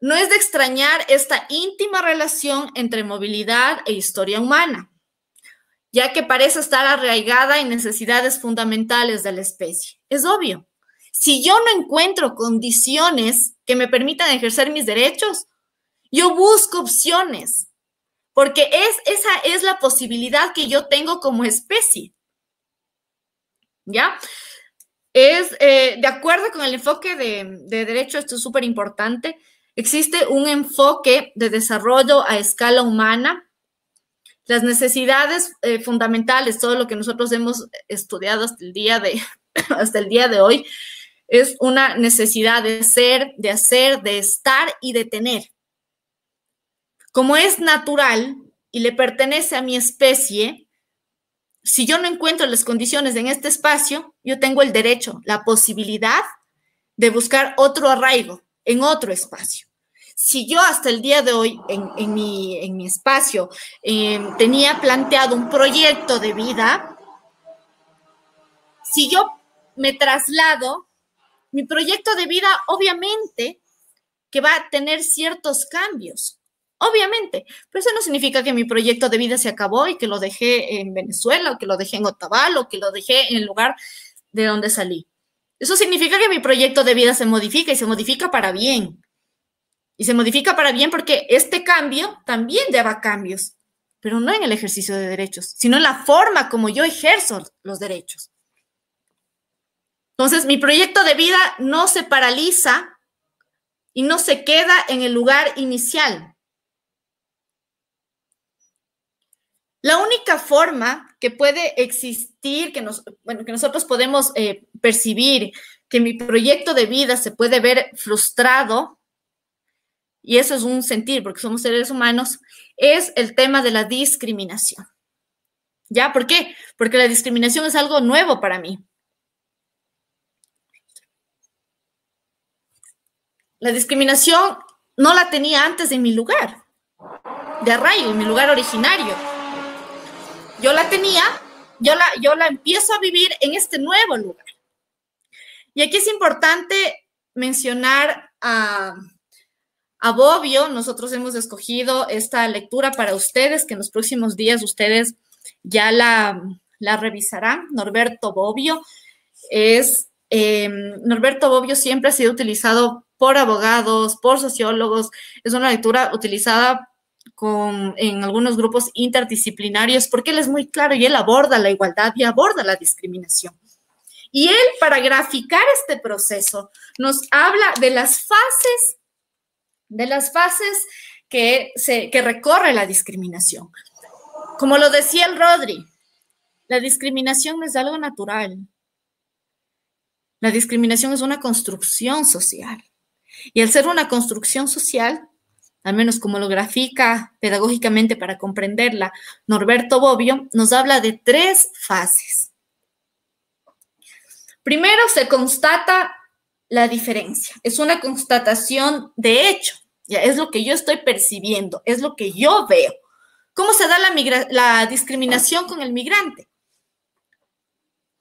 No es de extrañar esta íntima relación entre movilidad e historia humana ya que parece estar arraigada en necesidades fundamentales de la especie. Es obvio. Si yo no encuentro condiciones que me permitan ejercer mis derechos, yo busco opciones, porque es, esa es la posibilidad que yo tengo como especie. ¿Ya? Es, eh, de acuerdo con el enfoque de, de derecho, esto es súper importante, existe un enfoque de desarrollo a escala humana las necesidades eh, fundamentales, todo lo que nosotros hemos estudiado hasta el día de, hasta el día de hoy, es una necesidad de ser, de hacer, de estar y de tener. Como es natural y le pertenece a mi especie, si yo no encuentro las condiciones en este espacio, yo tengo el derecho, la posibilidad de buscar otro arraigo en otro espacio. Si yo hasta el día de hoy en, mi, espacio em, tenía planteado un proyecto de vida, si yo me traslado, mi proyecto de vida obviamente que va a tener ciertos cambios. Obviamente, pero eso no significa que mi proyecto de vida se acabó y que lo dejé en Venezuela o que lo dejé en Otavalo o que lo dejé en el lugar de donde salí. Eso significa que mi proyecto de vida se modifica y se modifica para bien. Y se modifica para bien porque este cambio también lleva cambios, pero no en el ejercicio de derechos, sino en la forma como yo ejerzo los derechos. Entonces, mi proyecto de vida no se paraliza y no se queda en el lugar inicial. La única forma que puede existir, que, nos, bueno, que nosotros podemos eh, percibir que mi proyecto de vida se puede ver frustrado, y eso es un sentir porque somos seres humanos, es el tema de la discriminación. ¿Ya? ¿Por qué? Porque la discriminación es algo nuevo para mí. La discriminación no la tenía antes en mi lugar de arraigo, en mi lugar originario yo la tenía, yo la, yo la empiezo a vivir en este nuevo lugar. Y aquí es importante mencionar a, Bobbio. Nosotros hemos escogido esta lectura para ustedes, que en los próximos días ustedes ya la, la revisarán. Norberto Bobbio es, em, Norberto Bobbio siempre ha sido utilizado por abogados, por sociólogos. Es una lectura utilizada en algunos grupos interdisciplinarios, porque él es muy claro y él aborda la igualdad y aborda la discriminación. Y él, para graficar este proceso, nos habla de las fases, de las fases que, se, que recorre la discriminación. Como lo decía el Rodri, la discriminación no es algo natural. La discriminación es una construcción social. Y al ser una construcción social, al menos como lo grafica pedagógicamente para comprenderla, Norberto Bobbio, nos habla de tres fases. Primero se constata la diferencia, es una constatación de hecho, ya es lo que yo estoy percibiendo, es lo que yo veo. ¿Cómo se da la, la discriminación con el migrante?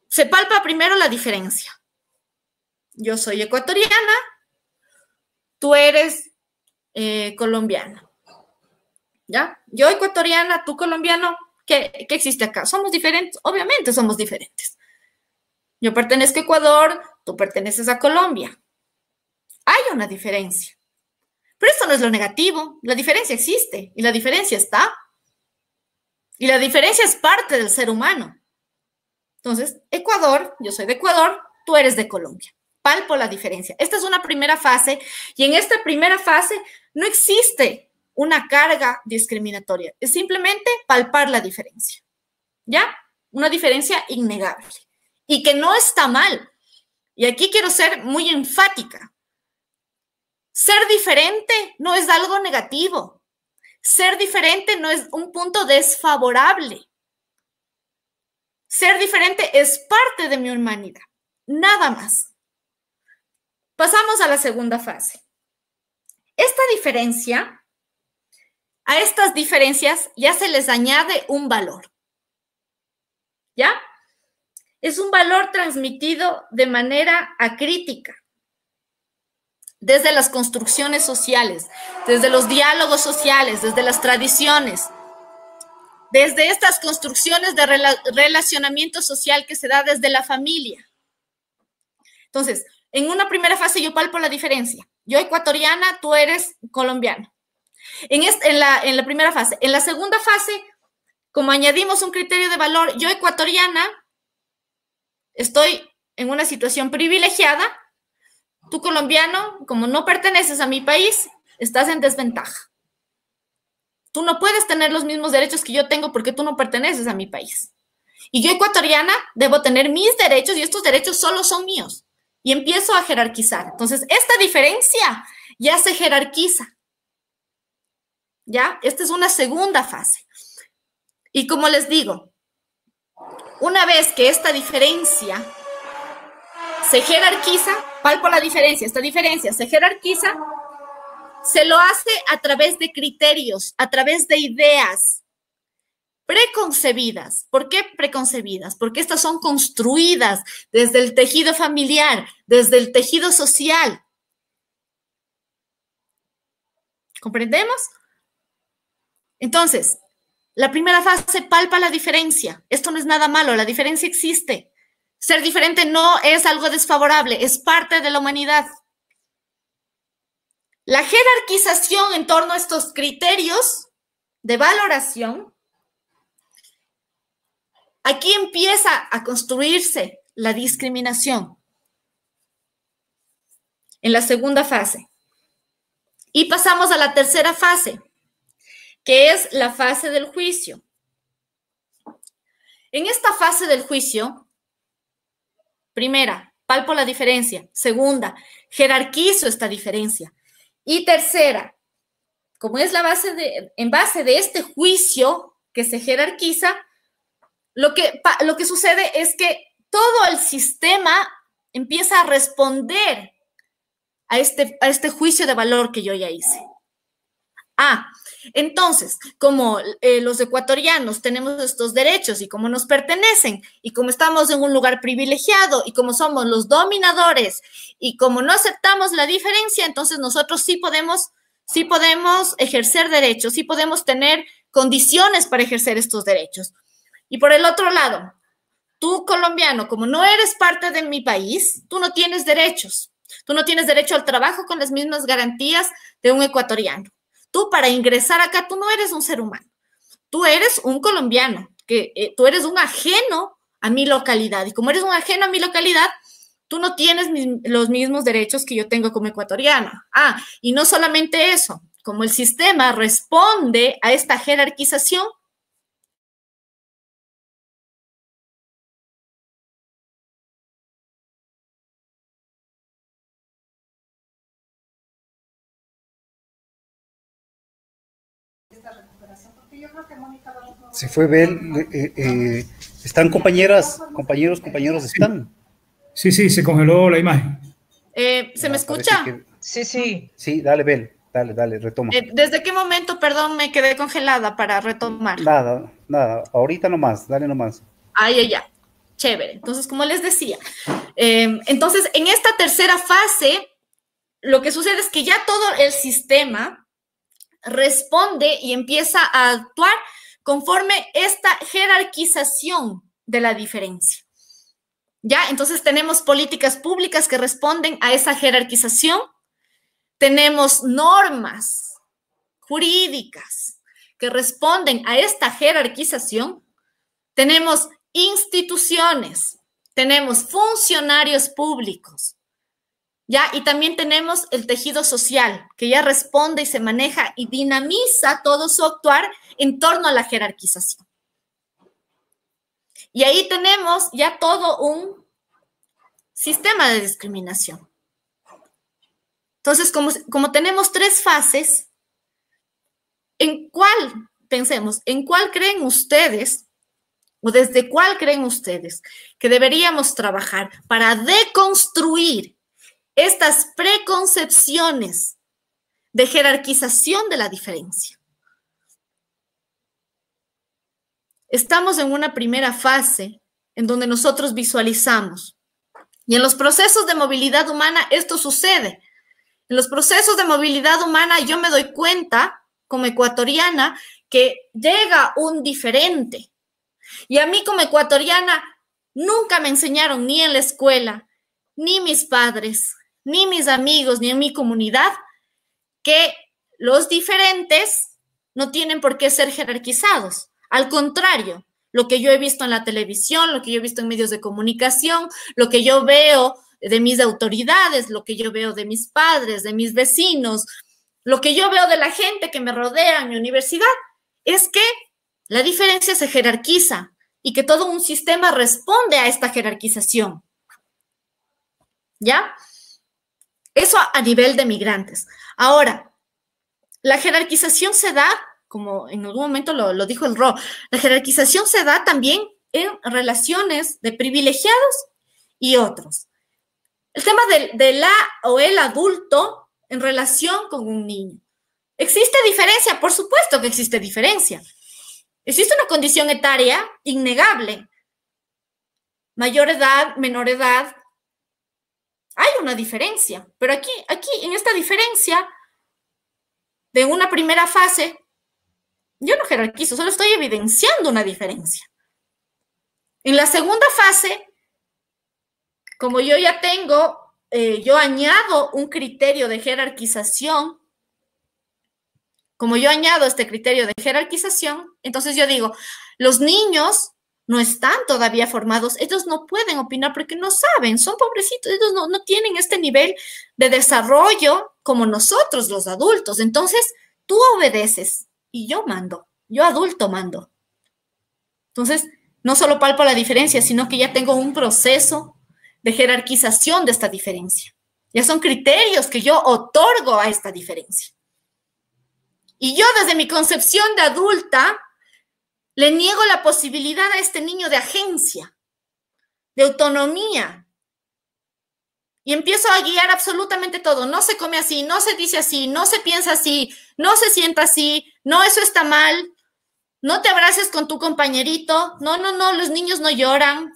Se palpa primero la diferencia. Yo soy ecuatoriana, tú eres eh, colombiana. ¿Ya? Yo ecuatoriana, tú colombiano, ¿qué, ¿qué existe acá? ¿Somos diferentes? Obviamente somos diferentes. Yo pertenezco a Ecuador, tú perteneces a Colombia. Hay una diferencia. Pero esto no es lo negativo. La diferencia existe y la diferencia está. Y la diferencia es parte del ser humano. Entonces, Ecuador, yo soy de Ecuador, tú eres de Colombia palpo la diferencia. Esta es una primera fase y en esta primera fase no existe una carga discriminatoria, es simplemente palpar la diferencia. ¿Ya? Una diferencia innegable y que no está mal. Y aquí quiero ser muy enfática. Ser diferente no es algo negativo. Ser diferente no es un punto desfavorable. Ser diferente es parte de mi humanidad, nada más. Pasamos a la segunda fase. Esta diferencia, a estas diferencias ya se les añade un valor. ¿Ya? Es un valor transmitido de manera acrítica, desde las construcciones sociales, desde los diálogos sociales, desde las tradiciones, desde estas construcciones de relacionamiento social que se da desde la familia. Entonces, en una primera fase yo palpo la diferencia. Yo ecuatoriana, tú eres colombiano. En, en, la, en la primera fase. En la segunda fase, como añadimos un criterio de valor, yo ecuatoriana estoy en una situación privilegiada. Tú colombiano, como no perteneces a mi país, estás en desventaja. Tú no puedes tener los mismos derechos que yo tengo porque tú no perteneces a mi país. Y yo ecuatoriana debo tener mis derechos y estos derechos solo son míos. Y empiezo a jerarquizar. Entonces, esta diferencia ya se jerarquiza. ¿Ya? Esta es una segunda fase. Y como les digo, una vez que esta diferencia se jerarquiza, palpo la diferencia, esta diferencia se jerarquiza, se lo hace a través de criterios, a través de ideas preconcebidas. ¿Por qué preconcebidas? Porque estas son construidas desde el tejido familiar, desde el tejido social. ¿Comprendemos? Entonces, la primera fase palpa la diferencia. Esto no es nada malo, la diferencia existe. Ser diferente no es algo desfavorable, es parte de la humanidad. La jerarquización en torno a estos criterios de valoración, aquí empieza a construirse la discriminación en la segunda fase. Y pasamos a la tercera fase, que es la fase del juicio. En esta fase del juicio, primera, palpo la diferencia. Segunda, jerarquizo esta diferencia. Y tercera, como es la base de, en base de este juicio que se jerarquiza, lo que, lo que sucede es que todo el sistema empieza a responder a este, a este juicio de valor que yo ya hice. Ah, entonces, como eh, los ecuatorianos tenemos estos derechos y como nos pertenecen y como estamos en un lugar privilegiado y como somos los dominadores y como no aceptamos la diferencia, entonces nosotros sí podemos, sí podemos ejercer derechos, sí podemos tener condiciones para ejercer estos derechos. Y por el otro lado, tú colombiano, como no eres parte de mi país, tú no tienes derechos. Tú no tienes derecho al trabajo con las mismas garantías de un ecuatoriano. Tú para ingresar acá, tú no eres un ser humano. Tú eres un colombiano, que eh, tú eres un ajeno a mi localidad. Y como eres un ajeno a mi localidad, tú no tienes los mismos derechos que yo tengo como ecuatoriano. Ah, y no solamente eso, como el sistema responde a esta jerarquización, Se fue Bel. Eh, eh, ¿Están compañeras, compañeros, compañeros? ¿Están? Sí, sí, se congeló la imagen. Eh, ¿Se me escucha? Sí, sí. Sí, dale, Bel. Dale, dale, retoma. ¿Desde qué momento, perdón, me quedé congelada para retomar? Nada, nada. Ahorita nomás, dale nomás. Ay, ya, ya. Chévere. Entonces, como les decía, entonces en esta tercera fase, lo que sucede es que ya todo el sistema responde y empieza a actuar conforme esta jerarquización de la diferencia. ¿Ya? Entonces tenemos políticas públicas que responden a esa jerarquización. Tenemos normas jurídicas que responden a esta jerarquización. Tenemos instituciones, tenemos funcionarios públicos, ¿ya? Y también tenemos el tejido social, que ya responde y se maneja y dinamiza todo su actuar en torno a la jerarquización. Y ahí tenemos ya todo un sistema de discriminación. Entonces, como, como tenemos tres fases, ¿en cuál, pensemos, en cuál creen ustedes o desde cuál creen ustedes que deberíamos trabajar para deconstruir estas preconcepciones de jerarquización de la diferencia. Estamos en una primera fase en donde nosotros visualizamos. Y en los procesos de movilidad humana esto sucede. En los procesos de movilidad humana yo me doy cuenta, como ecuatoriana, que llega un diferente. Y a mí como ecuatoriana nunca me enseñaron ni en la escuela, ni mis padres, ni mis amigos, ni en mi comunidad, que los diferentes no tienen por qué ser jerarquizados. Al contrario, lo que yo he visto en la televisión, lo que yo he visto en medios de comunicación, lo que yo veo de mis autoridades, lo que yo veo de mis padres, de mis vecinos, lo que yo veo de la gente que me rodea en mi universidad, es que la diferencia se jerarquiza y que todo un sistema responde a esta jerarquización. ¿Ya? Eso a nivel de migrantes. Ahora, la jerarquización se da, como en algún momento lo, dijo el Ro, la jerarquización se da también en relaciones de privilegiados y otros. El tema de, la o el adulto en relación con un niño. ¿Existe diferencia? Por supuesto que existe diferencia. Existe una condición etaria innegable. Mayor edad, menor edad, hay una diferencia, pero aquí, aquí, en esta diferencia de una primera fase, yo no jerarquizo, solo estoy evidenciando una diferencia. En la segunda fase, como yo ya tengo, eh, yo añado un criterio de jerarquización, como yo añado este criterio de jerarquización, entonces yo digo, los niños no están todavía formados, ellos no pueden opinar porque no saben, son pobrecitos, ellos no, no tienen este nivel de desarrollo como nosotros los adultos. Entonces, tú obedeces y yo mando, yo adulto mando. Entonces, no solo palpo la diferencia, sino que ya tengo un proceso de jerarquización de esta diferencia. Ya son criterios que yo otorgo a esta diferencia. Y yo desde mi concepción de adulta le niego la posibilidad a este niño de agencia, de autonomía. Y empiezo a guiar absolutamente todo. No se come así, no se dice así, no se piensa así, no se sienta así, no, eso está mal. No te abraces con tu compañerito. No, no, no, los niños no lloran.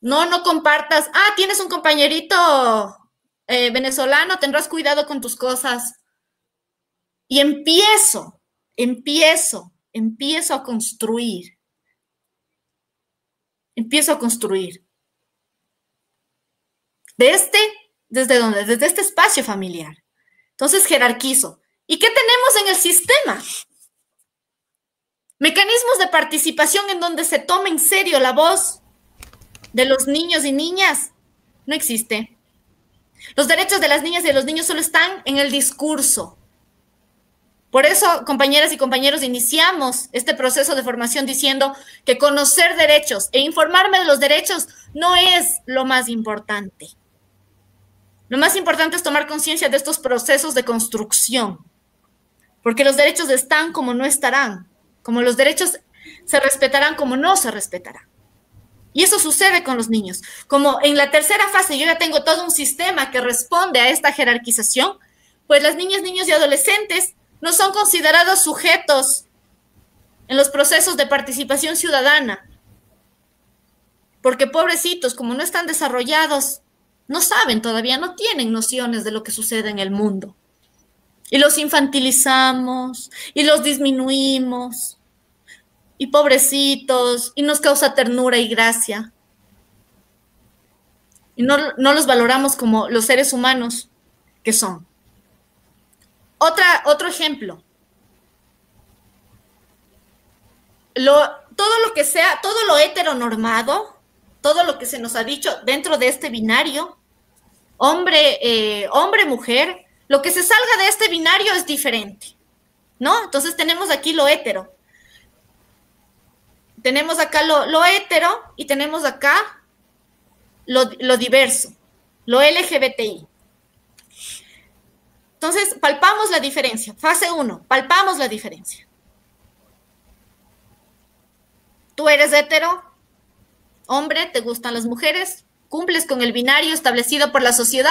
No, no compartas. Ah, tienes un compañerito eh, venezolano, tendrás cuidado con tus cosas. Y empiezo, empiezo empiezo a construir. Empiezo a construir. De este, ¿desde dónde? Desde este espacio familiar. Entonces jerarquizo. ¿Y qué tenemos en el sistema? Mecanismos de participación en donde se tome en serio la voz de los niños y niñas. No existe. Los derechos de las niñas y de los niños solo están en el discurso. Por eso, compañeras y compañeros, iniciamos este proceso de formación diciendo que conocer derechos e informarme de los derechos no es lo más importante. Lo más importante es tomar conciencia de estos procesos de construcción, porque los derechos están como no estarán, como los derechos se respetarán como no se respetarán. Y eso sucede con los niños. Como en la tercera fase yo ya tengo todo un sistema que responde a esta jerarquización, pues las niñas, niños y adolescentes no son considerados sujetos en los procesos de participación ciudadana. Porque pobrecitos, como no están desarrollados, no saben todavía, no tienen nociones de lo que sucede en el mundo. Y los infantilizamos y los disminuimos. Y pobrecitos, y nos causa ternura y gracia. Y no, no los valoramos como los seres humanos que son. Otra, otro ejemplo. todo lo que sea, todo lo heteronormado, todo lo que se nos ha dicho dentro de este binario, hombre, eh, hombre, mujer, lo que se salga de este binario es diferente, ¿no? Entonces tenemos aquí lo hetero. Tenemos acá lo, lo hetero y tenemos acá lo, lo diverso, lo LGBTI. Entonces, palpamos la diferencia. Fase 1, palpamos la diferencia. Tú eres hetero, hombre, te gustan las mujeres, cumples con el binario establecido por la sociedad,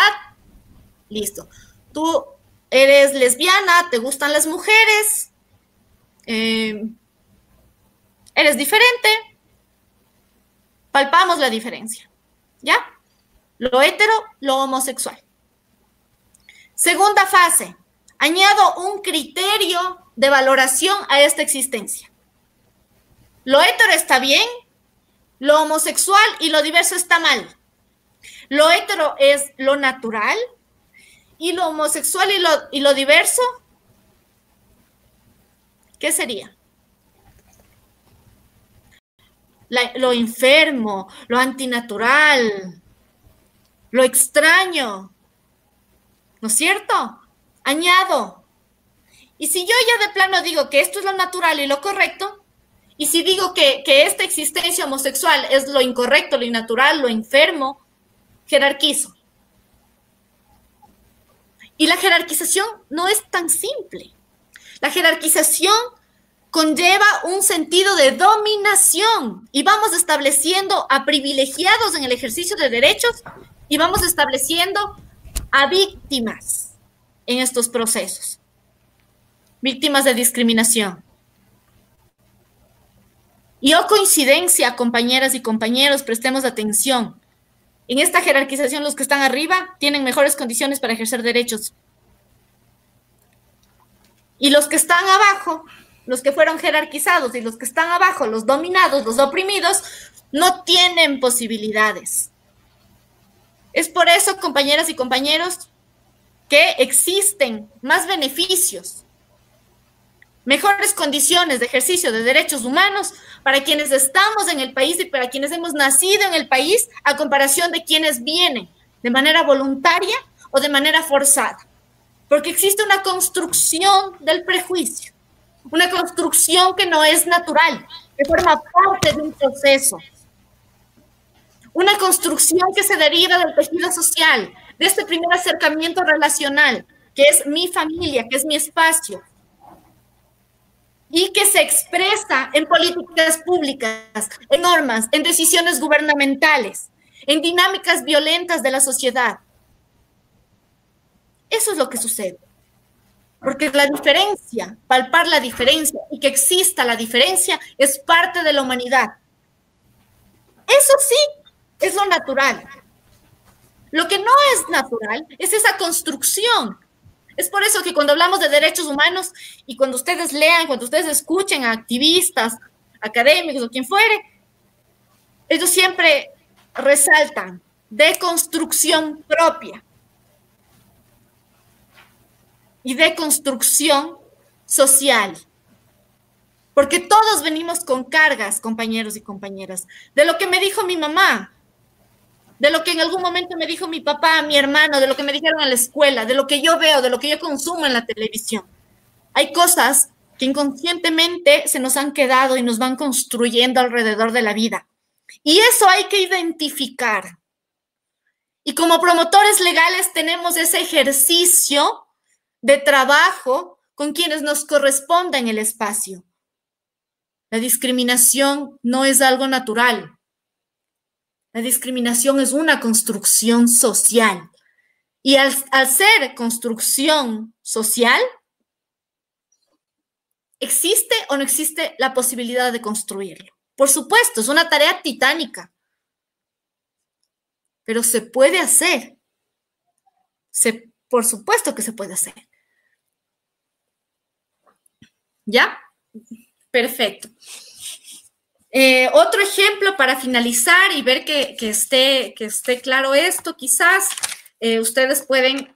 listo. Tú eres lesbiana, te gustan las mujeres, eh, eres diferente, palpamos la diferencia, ¿ya? Lo hetero, lo homosexual. Segunda fase, añado un criterio de valoración a esta existencia. Lo hetero está bien, lo homosexual y lo diverso está mal. Lo hetero es lo natural y lo homosexual y lo, y lo diverso, ¿qué sería? lo enfermo, lo antinatural, lo extraño, ¿no es cierto? Añado. Y si yo ya de plano digo que esto es lo natural y lo correcto, y si digo que, esta existencia homosexual es lo incorrecto, lo innatural, lo enfermo, jerarquizo. Y la jerarquización no es tan simple. La jerarquización conlleva un sentido de dominación y vamos estableciendo a privilegiados en el ejercicio de derechos y vamos estableciendo a víctimas en estos procesos, víctimas de discriminación. Y o oh, coincidencia, compañeras y compañeros, prestemos atención. En esta jerarquización, los que están arriba tienen mejores condiciones para ejercer derechos. Y los que están abajo, los que fueron jerarquizados y los que están abajo, los dominados, los oprimidos, no tienen posibilidades. Es por eso, compañeras y compañeros, que existen más beneficios, mejores condiciones de ejercicio de derechos humanos para quienes estamos en el país y para quienes hemos nacido en el país a comparación de quienes vienen de manera voluntaria o de manera forzada. Porque existe una construcción del prejuicio, una construcción que no es natural, que forma parte de un proceso, una construcción que se deriva del tejido social, de este primer acercamiento relacional, que es mi familia, que es mi espacio, y que se expresa en políticas públicas, en normas, en decisiones gubernamentales, en dinámicas violentas de la sociedad. Eso es lo que sucede. Porque la diferencia, palpar la diferencia y que exista la diferencia es parte de la humanidad. Eso sí, es lo natural. Lo que no es natural es esa construcción es por eso que cuando hablamos de derechos humanos y cuando ustedes lean, cuando ustedes escuchen a activistas, académicos o quien fuere, ellos siempre resaltan de construcción propia y de construcción social. Porque todos venimos con cargas, compañeros y compañeras, de lo que me dijo mi mamá, de lo que en algún momento me dijo mi papá, mi hermano, de lo que me dijeron en la escuela, de lo que yo veo, de lo que yo consumo en la televisión. Hay cosas que inconscientemente se nos han quedado y nos van construyendo alrededor de la vida. Y eso hay que identificar. Y como promotores legales tenemos ese ejercicio de trabajo con quienes nos corresponda en el espacio. La discriminación no es algo natural, la discriminación es una construcción social. Y al, ser construcción social, ¿existe o no existe la posibilidad de construirlo? Por supuesto, es una tarea titánica, pero se puede hacer. Se, por supuesto que se puede hacer. ¿Ya? Perfecto. Eh, otro ejemplo para finalizar y ver que, esté, que esté claro esto, quizás eh, ustedes pueden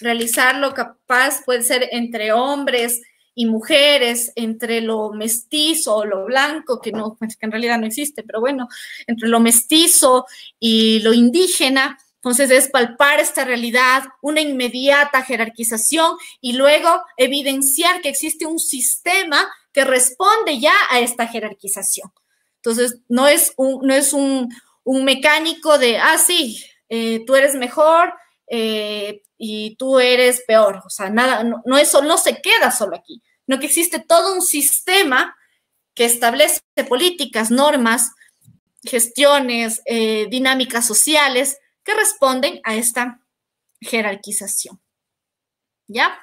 realizarlo capaz, puede ser entre hombres y mujeres, entre lo mestizo o lo blanco, que, no, que en realidad no existe, pero bueno, entre lo mestizo y lo indígena. Entonces es palpar esta realidad, una inmediata jerarquización y luego evidenciar que existe un sistema que responde ya a esta jerarquización. Entonces, no es un, no es un, mecánico de, ah, sí, eh, tú eres mejor eh, y tú eres peor. O sea, nada, no, eso no se queda solo aquí, no que existe todo un sistema que establece políticas, normas, gestiones, eh, dinámicas sociales que responden a esta jerarquización. ¿Ya?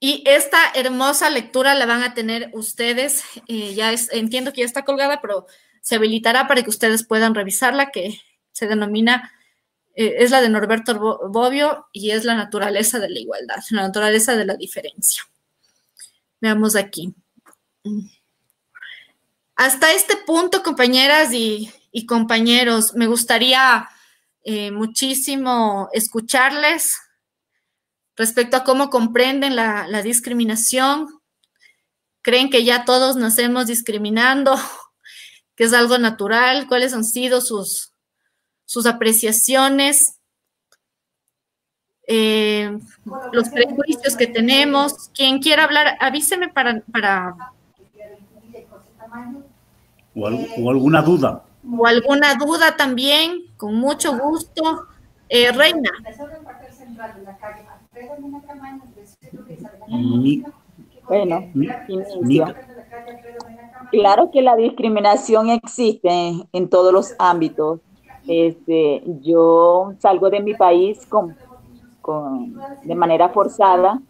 Y esta hermosa lectura la van a tener ustedes, eh, ya entiendo que ya está colgada, pero se habilitará para que ustedes puedan revisarla, que se denomina, eh, es la de Norberto Bobbio y es la naturaleza de la igualdad, la naturaleza de la diferencia. Veamos aquí. Hasta este punto, compañeras y, compañeros, me gustaría eh, muchísimo escucharles respecto a cómo comprenden la, discriminación. ¿Creen que ya todos nacemos discriminando? que es algo natural? ¿Cuáles han sido sus, sus apreciaciones? Eh, los prejuicios que tenemos. Quien quiera hablar, avíseme para... para... O, alguna duda. o alguna duda también, con mucho gusto. Eh, Reina. Bueno, Claro que la discriminación existe en todos los ámbitos. Este, yo salgo de mi país con, de manera forzada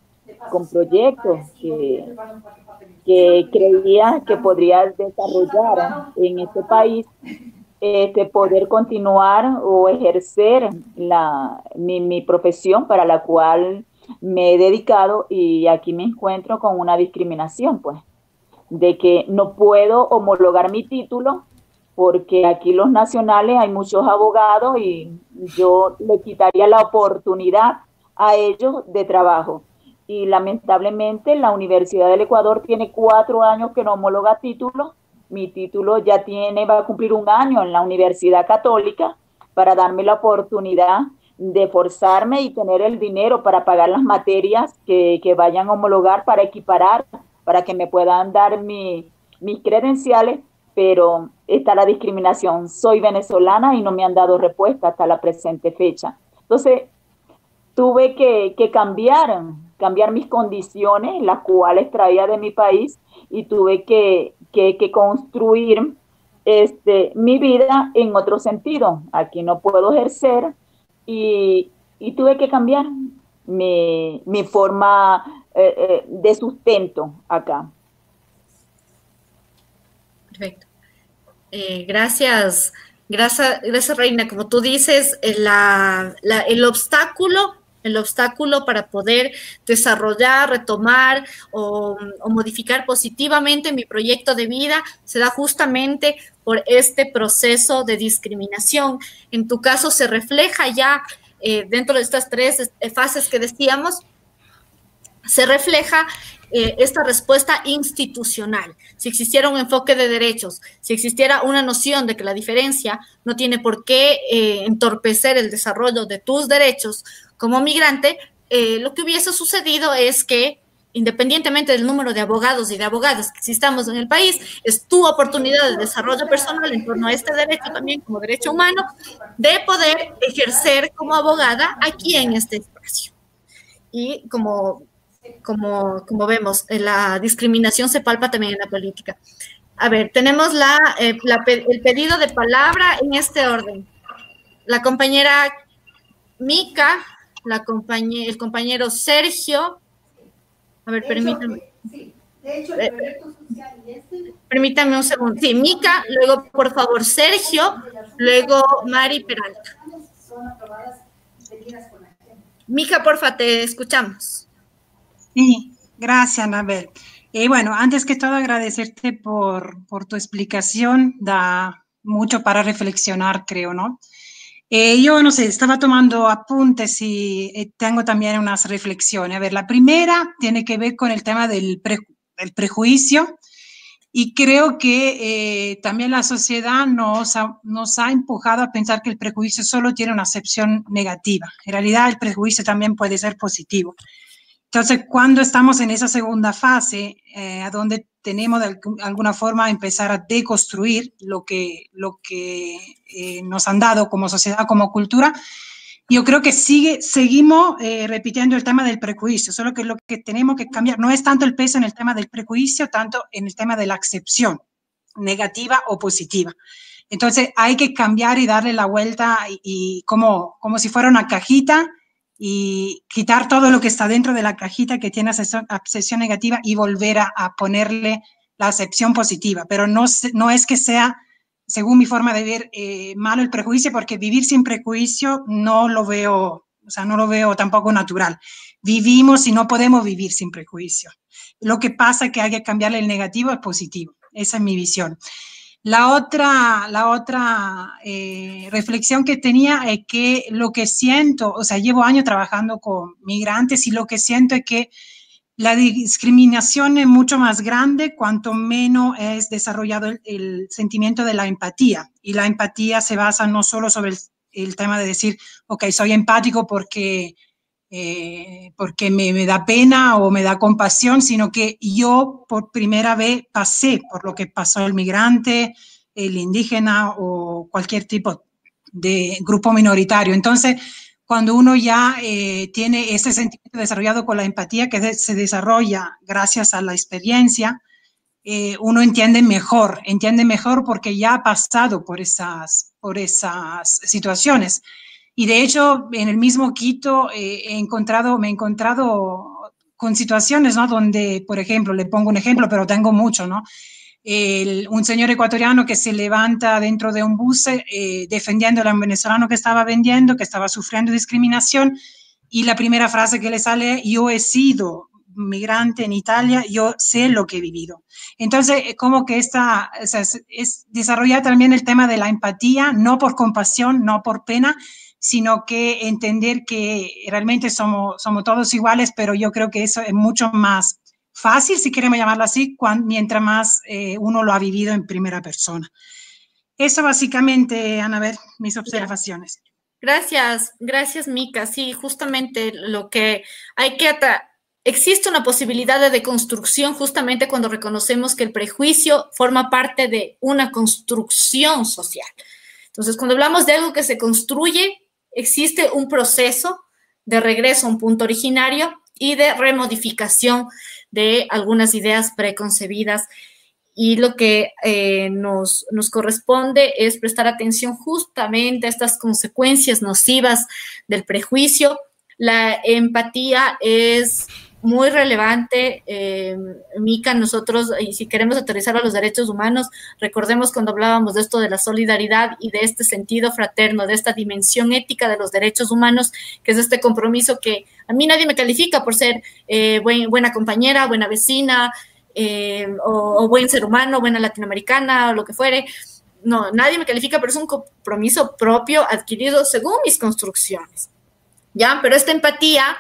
con proyectos que, que creía que podría desarrollar en este país, este, poder continuar o ejercer la, mi, mi profesión para la cual me he dedicado y aquí me encuentro con una discriminación, pues, de que no puedo homologar mi título porque aquí los nacionales hay muchos abogados y yo le quitaría la oportunidad a ellos de trabajo. Y lamentablemente la Universidad del Ecuador tiene cuatro años que no homologa título. Mi título ya tiene, va a cumplir un año en la Universidad Católica para darme la oportunidad de forzarme y tener el dinero para pagar las materias que, que vayan a homologar para equiparar, para que me puedan dar mi, mis credenciales pero está la discriminación. Soy venezolana y no me han dado respuesta hasta la presente fecha. Entonces, tuve que, cambiar, cambiar mis condiciones, las cuales traía de mi país, y tuve que, construir este, mi vida en otro sentido. Aquí no puedo ejercer y, tuve que cambiar mi, forma eh, eh, de sustento acá. Perfecto. Eh, gracias, gracias, gracias Reina. Como tú dices, eh, el obstáculo el obstáculo para poder desarrollar, retomar o, modificar positivamente mi proyecto de vida se da justamente por este proceso de discriminación. En tu caso se refleja ya eh, dentro de estas tres fases que decíamos, se refleja eh, esta respuesta institucional. Si existiera un enfoque de derechos, si existiera una noción de que la diferencia no tiene por qué eh, entorpecer el desarrollo de tus derechos como migrante, eh, lo que hubiese sucedido es que independientemente del número de abogados y de abogadas que existamos en el país, es tu oportunidad de desarrollo personal en torno a este derecho también como derecho humano, de poder ejercer como abogada aquí en este espacio. Y como como, como vemos, eh, la discriminación se palpa también en la política. A ver, tenemos la, eh, el pedido de palabra en este orden. La compañera Mica, la el compañero Sergio. A ver, permítame. Sí, de hecho, el eh, proyecto social y este... Permítame un segundo. Sí, Mica, luego, por favor, Sergio, luego Mari Peralta. Mica, porfa, te escuchamos. Sí, gracias, Anabel. Y bueno, antes que todo agradecerte por, por tu explicación, da mucho para reflexionar, creo, ¿no? Eh, yo no sé, estaba tomando apuntes y eh, tengo también unas reflexiones. A ver, la primera tiene que ver con el tema del, prejuicio y creo que eh, también la sociedad nos ha, nos ha empujado a pensar que el prejuicio solo tiene una acepción negativa. En realidad el prejuicio también puede ser positivo. Entonces, cuando estamos en esa segunda fase, eh, a donde tenemos de alguna forma empezar a deconstruir lo que, lo que eh, nos han dado como sociedad, como cultura, yo creo que sigue, seguimos eh, repitiendo el tema del prejuicio, solo que lo que tenemos que cambiar no es tanto el peso en el tema del prejuicio, tanto en el tema de la excepción, negativa o positiva. Entonces hay que cambiar y darle la vuelta y, y como, como si fuera una cajita y quitar todo lo que está dentro de la cajita que tiene acepción negativa y volver a, ponerle la acepción positiva. Pero no, no es que sea, según mi forma de ver, eh, malo el prejuicio, porque vivir sin prejuicio no lo veo, o sea, no lo veo tampoco natural. Vivimos y no podemos vivir sin prejuicio. Lo que pasa es que hay que cambiarle el negativo al positivo. Esa es mi visión. La otra, la otra eh, reflexión que tenía es que lo que siento, o sea, llevo años trabajando con migrantes y lo que siento es que la discriminación es mucho más grande cuanto menos es desarrollado el, sentimiento de la empatía. Y la empatía se basa no solo sobre el tema de decir, ok, soy empático porque eh, porque me, da pena o me da compasión, sino que yo por primera vez pasé por lo que pasó el migrante, el indígena o cualquier tipo de grupo minoritario. Entonces, cuando uno ya eh, tiene ese sentimiento desarrollado con la empatía que se desarrolla gracias a la experiencia, eh, uno entiende mejor, entiende mejor porque ya ha pasado por esas, por esas situaciones. Y de hecho, en el mismo Quito eh, he encontrado, me he encontrado con situaciones, ¿no? Donde, por ejemplo, le pongo un ejemplo, pero tengo mucho, ¿no? un señor ecuatoriano que se levanta dentro de un bus eh, defendiendo a un venezolano que estaba vendiendo, que estaba sufriendo discriminación, y la primera frase que le sale, yo he sido migrante en Italia, yo sé lo que he vivido. Entonces, como que esta, es, desarrollar también el tema de la empatía, no por compasión, no por pena, sino que entender que realmente somos, somos todos iguales, pero yo creo que eso es mucho más fácil, si queremos llamarlo así, mientras más eh, uno lo ha vivido en primera persona. Eso básicamente, Anabel, mis observaciones. Gracias, gracias, Mica. Sí, justamente lo que hay que existe una posibilidad de deconstrucción justamente cuando reconocemos que el prejuicio forma parte de una construcción social. Entonces, cuando hablamos de algo que se construye, existe un proceso de regreso a un punto originario y de remodificación de algunas ideas preconcebidas. Y lo que eh, nos, nos corresponde es prestar atención justamente a estas consecuencias nocivas del prejuicio. La empatía es muy relevante, eh, Mica, nosotros, y si queremos aterrizar a los derechos humanos, recordemos cuando hablábamos de esto de la solidaridad y de este sentido fraterno, de esta dimensión ética de los derechos humanos, que es este compromiso que a mí nadie me califica por ser eh, buena compañera, buena vecina, eh, o, o, buen ser humano, buena latinoamericana, o lo que fuere. No, nadie me califica, pero es un compromiso propio adquirido según mis construcciones. ¿Ya? Pero esta empatía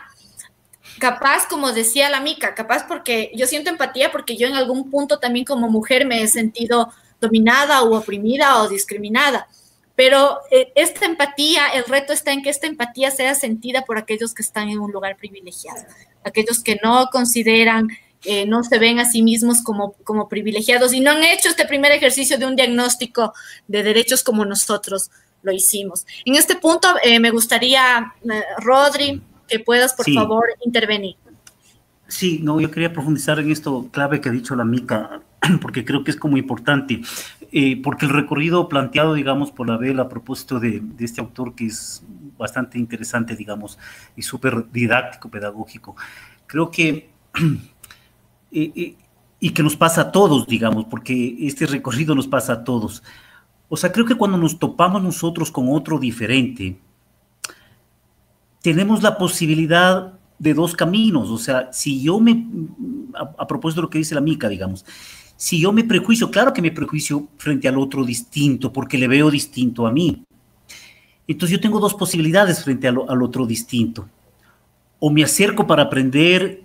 capaz, como decía la Mica, capaz porque yo siento empatía porque yo en algún punto también como mujer me he sentido dominada o oprimida o discriminada. Pero eh, esta empatía, el reto está en que esta empatía sea sentida por aquellos que están en un lugar privilegiado, aquellos que no consideran, eh, no se ven a sí mismos como, como privilegiados y no han hecho este primer ejercicio de un diagnóstico de derechos como nosotros lo hicimos. En este punto eh, me gustaría, Rodri, que puedas, por favor, intervenir. Sí, no, yo quería profundizar en esto clave que ha dicho la Mica, porque creo que es como importante, eh, porque el recorrido planteado, digamos, por la Bel a propósito de, este autor que es bastante interesante, digamos, y súper didáctico, pedagógico, creo que, eh, eh, y que nos pasa a todos, digamos, porque este recorrido nos pasa a todos. O sea, creo que cuando nos topamos nosotros con otro diferente, tenemos la posibilidad de dos caminos. O sea, si yo me, a, propósito de lo que dice la Mica, digamos, si yo me prejuicio, claro que me prejuicio frente al otro distinto, porque le veo distinto a mí. Entonces yo tengo dos posibilidades frente al, otro distinto. O me acerco para aprender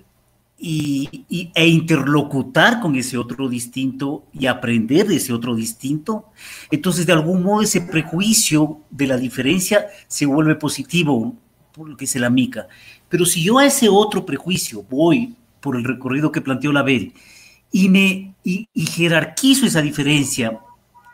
y, e interlocutar con ese otro distinto y aprender de ese otro distinto. Entonces, de algún modo, ese prejuicio de la diferencia se vuelve positivo, por lo que dice la mica. Pero si yo a ese otro prejuicio voy por el recorrido que planteó la Bel y me y, jerarquizo esa diferencia,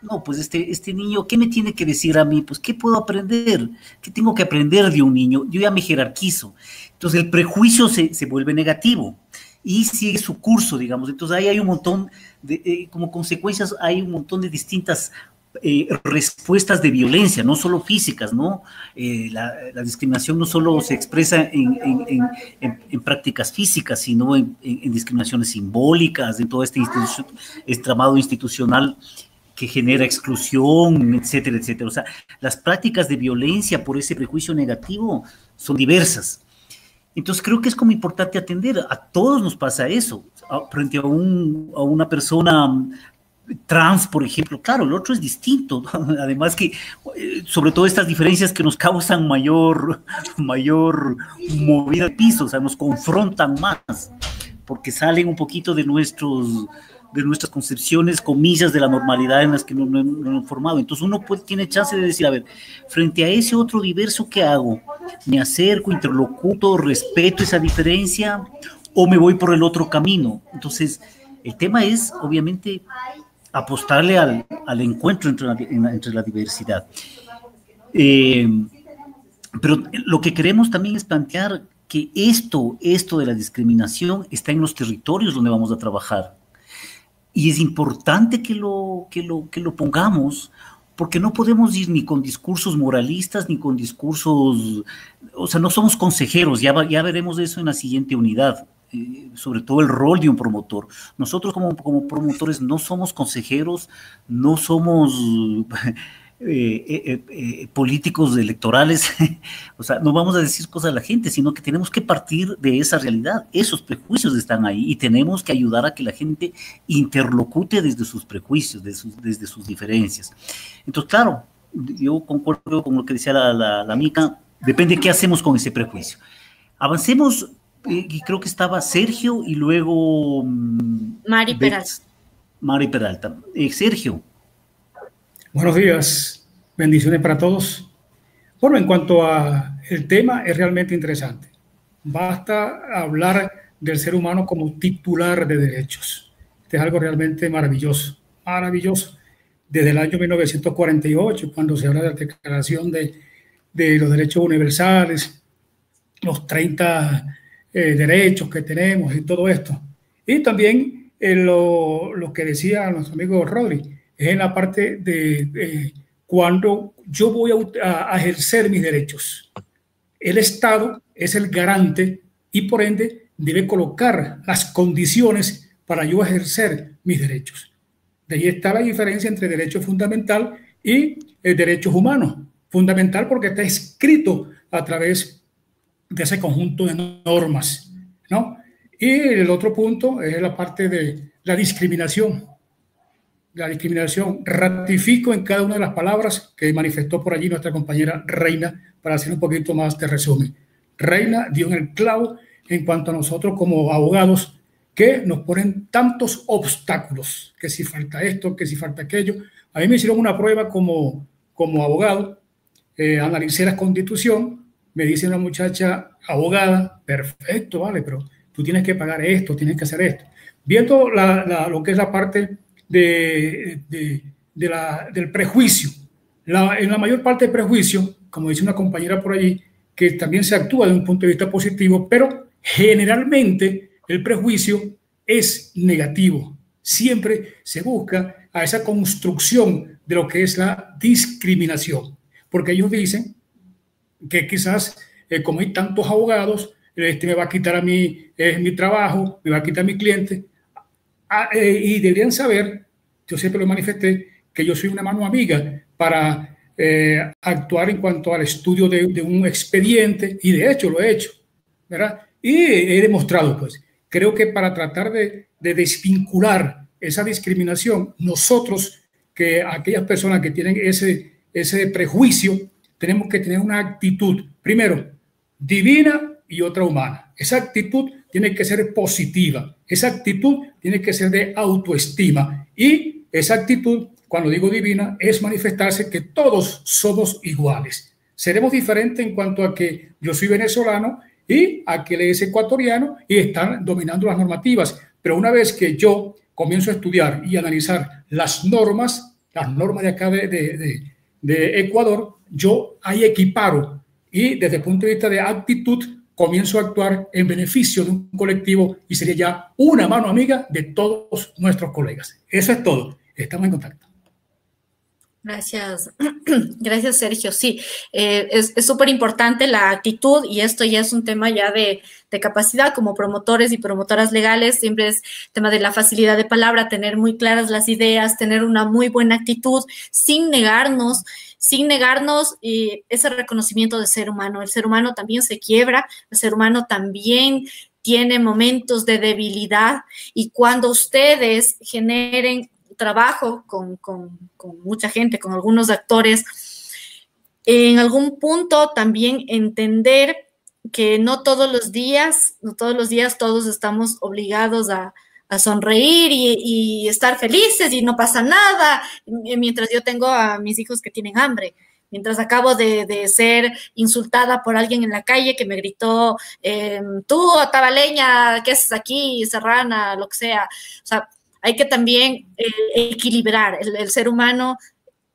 no, pues este, este niño, ¿qué me tiene que decir a mí? Pues, ¿qué puedo aprender? ¿Qué tengo que aprender de un niño? Yo ya me jerarquizo. Entonces, el prejuicio se, se vuelve negativo y sigue su curso, digamos. Entonces, ahí hay un montón de, eh, como consecuencias, hay un montón de distintas eh, respuestas de violencia, no solo físicas, ¿no? Eh, la, discriminación no solo se expresa en, prácticas físicas, sino en, discriminaciones simbólicas, en todo este estramado institucional que genera exclusión, etcétera, etcétera. O sea, las prácticas de violencia por ese prejuicio negativo son diversas. Entonces creo que es como importante atender, a todos nos pasa eso, frente a, un, a una persona trans, por ejemplo, claro, el otro es distinto. Además que, eh, sobre todo estas diferencias que nos causan mayor, mayor movida de piso, o sea, nos confrontan más, porque salen un poquito de nuestros de nuestras concepciones, comillas, de la normalidad en las que nos no, hemos formado. Entonces uno puede, tiene chance de decir, a ver, frente a ese otro diverso, ¿qué hago? ¿Me acerco, interlocuto, respeto esa diferencia o me voy por el otro camino? Entonces, el tema es, obviamente, apostarle al, encuentro entre la, entre la diversidad. Eh, pero lo que queremos también es plantear que esto, esto de la discriminación está en los territorios donde vamos a trabajar. Y es importante que lo, que lo, que lo pongamos, porque no podemos ir ni con discursos moralistas, ni con discursos, o sea, no somos consejeros, ya, ya veremos eso en la siguiente unidad, eh, sobre todo el rol de un promotor. Nosotros como, como promotores no somos consejeros, no somos eh, eh, políticos electorales, o sea, no vamos a decir cosas a la gente, sino que tenemos que partir de esa realidad. Esos prejuicios están ahí y tenemos que ayudar a que la gente interlocute desde sus prejuicios, desde sus, diferencias. Entonces, claro, yo concuerdo con lo que decía la, la, amiga, depende de qué hacemos con ese prejuicio. Avancemos, y creo que estaba Sergio y luego... Mm, Mari Peralta. Mari Peralta. Sergio. Buenos días, bendiciones para todos. Bueno, en cuanto a el tema, es realmente interesante. Basta hablar del ser humano como titular de derechos. Este es algo realmente maravilloso, maravilloso. Desde el año 1948, cuando se habla de la Declaración de, de los Derechos Universales, los 30 eh, derechos que tenemos y todo esto. Y también eh, lo, lo, que decía nuestro amigo Rodri, es en la parte de, cuando yo voy a, ejercer mis derechos. El Estado es el garante y por ende debe colocar las condiciones para yo ejercer mis derechos. De ahí está la diferencia entre derecho fundamental y el derecho humano. Fundamental porque está escrito a través de ese conjunto de normas, ¿no? Y el otro punto es la parte de la discriminación la discriminación. Ratifico en cada una de las palabras que manifestó por allí nuestra compañera Reina para hacer un poquito más de resumen. Reina dio en el clavo en cuanto a nosotros como abogados que nos ponen tantos obstáculos, que si falta esto, que si falta aquello. A mí me hicieron una prueba como, como abogado, eh, analicé la constitución, me dice una muchacha abogada, perfecto, vale, pero tú tienes que pagar esto, tienes que hacer esto. Viendo lo que es la parte de, de, la, del prejuicio. en la mayor parte del prejuicio, como dice una compañera por allí, que también se actúa de un punto de vista positivo, pero generalmente el prejuicio es negativo. Siempre se busca a esa construcción de lo que es la discriminación, porque ellos dicen que quizás, eh, como hay tantos abogados, este me va a quitar a mí eh, mi trabajo, me va a quitar a mi cliente, Ah, eh, y deberían saber, yo siempre lo manifesté, que yo soy una mano amiga para eh, actuar en cuanto al estudio de, un expediente, y de hecho lo he hecho, ¿verdad? Y he demostrado, pues, creo que para tratar de, de desvincular esa discriminación, nosotros, que aquellas personas que tienen ese, ese prejuicio, tenemos que tener una actitud, primero, divina y otra humana. Esa actitud tiene que ser positiva, esa actitud tiene que ser de autoestima y esa actitud, cuando digo divina, es manifestarse que todos somos iguales. Seremos diferentes en cuanto a que yo soy venezolano y aquel es ecuatoriano y están dominando las normativas. Pero una vez que yo comienzo a estudiar y analizar las normas, las normas de acá de, de, de Ecuador, yo ahí equiparo y desde el punto de vista de actitud comienzo a actuar en beneficio de un colectivo y sería ya una mano amiga de todos nuestros colegas. Eso es todo. Estamos en contacto. Gracias, gracias Sergio. Sí, eh, es súper importante la actitud y esto ya es un tema ya de, de, capacidad como promotores y promotoras legales. Siempre es tema de la facilidad de palabra, tener muy claras las ideas, tener una muy buena actitud sin negarnos sin negarnos eh, ese reconocimiento de ser humano. El ser humano también se quiebra, el ser humano también tiene momentos de debilidad y cuando ustedes generen trabajo con, con mucha gente, con algunos actores, en algún punto también entender que no todos los días, no todos los días todos estamos obligados a, a sonreír y, estar felices y no pasa nada, mientras yo tengo a mis hijos que tienen hambre. Mientras acabo de, ser insultada por alguien en la calle que me gritó, eh, tú, tabaleña, ¿qué haces aquí? Serrana, lo que sea. O sea, hay que también eh, equilibrar. El, ser humano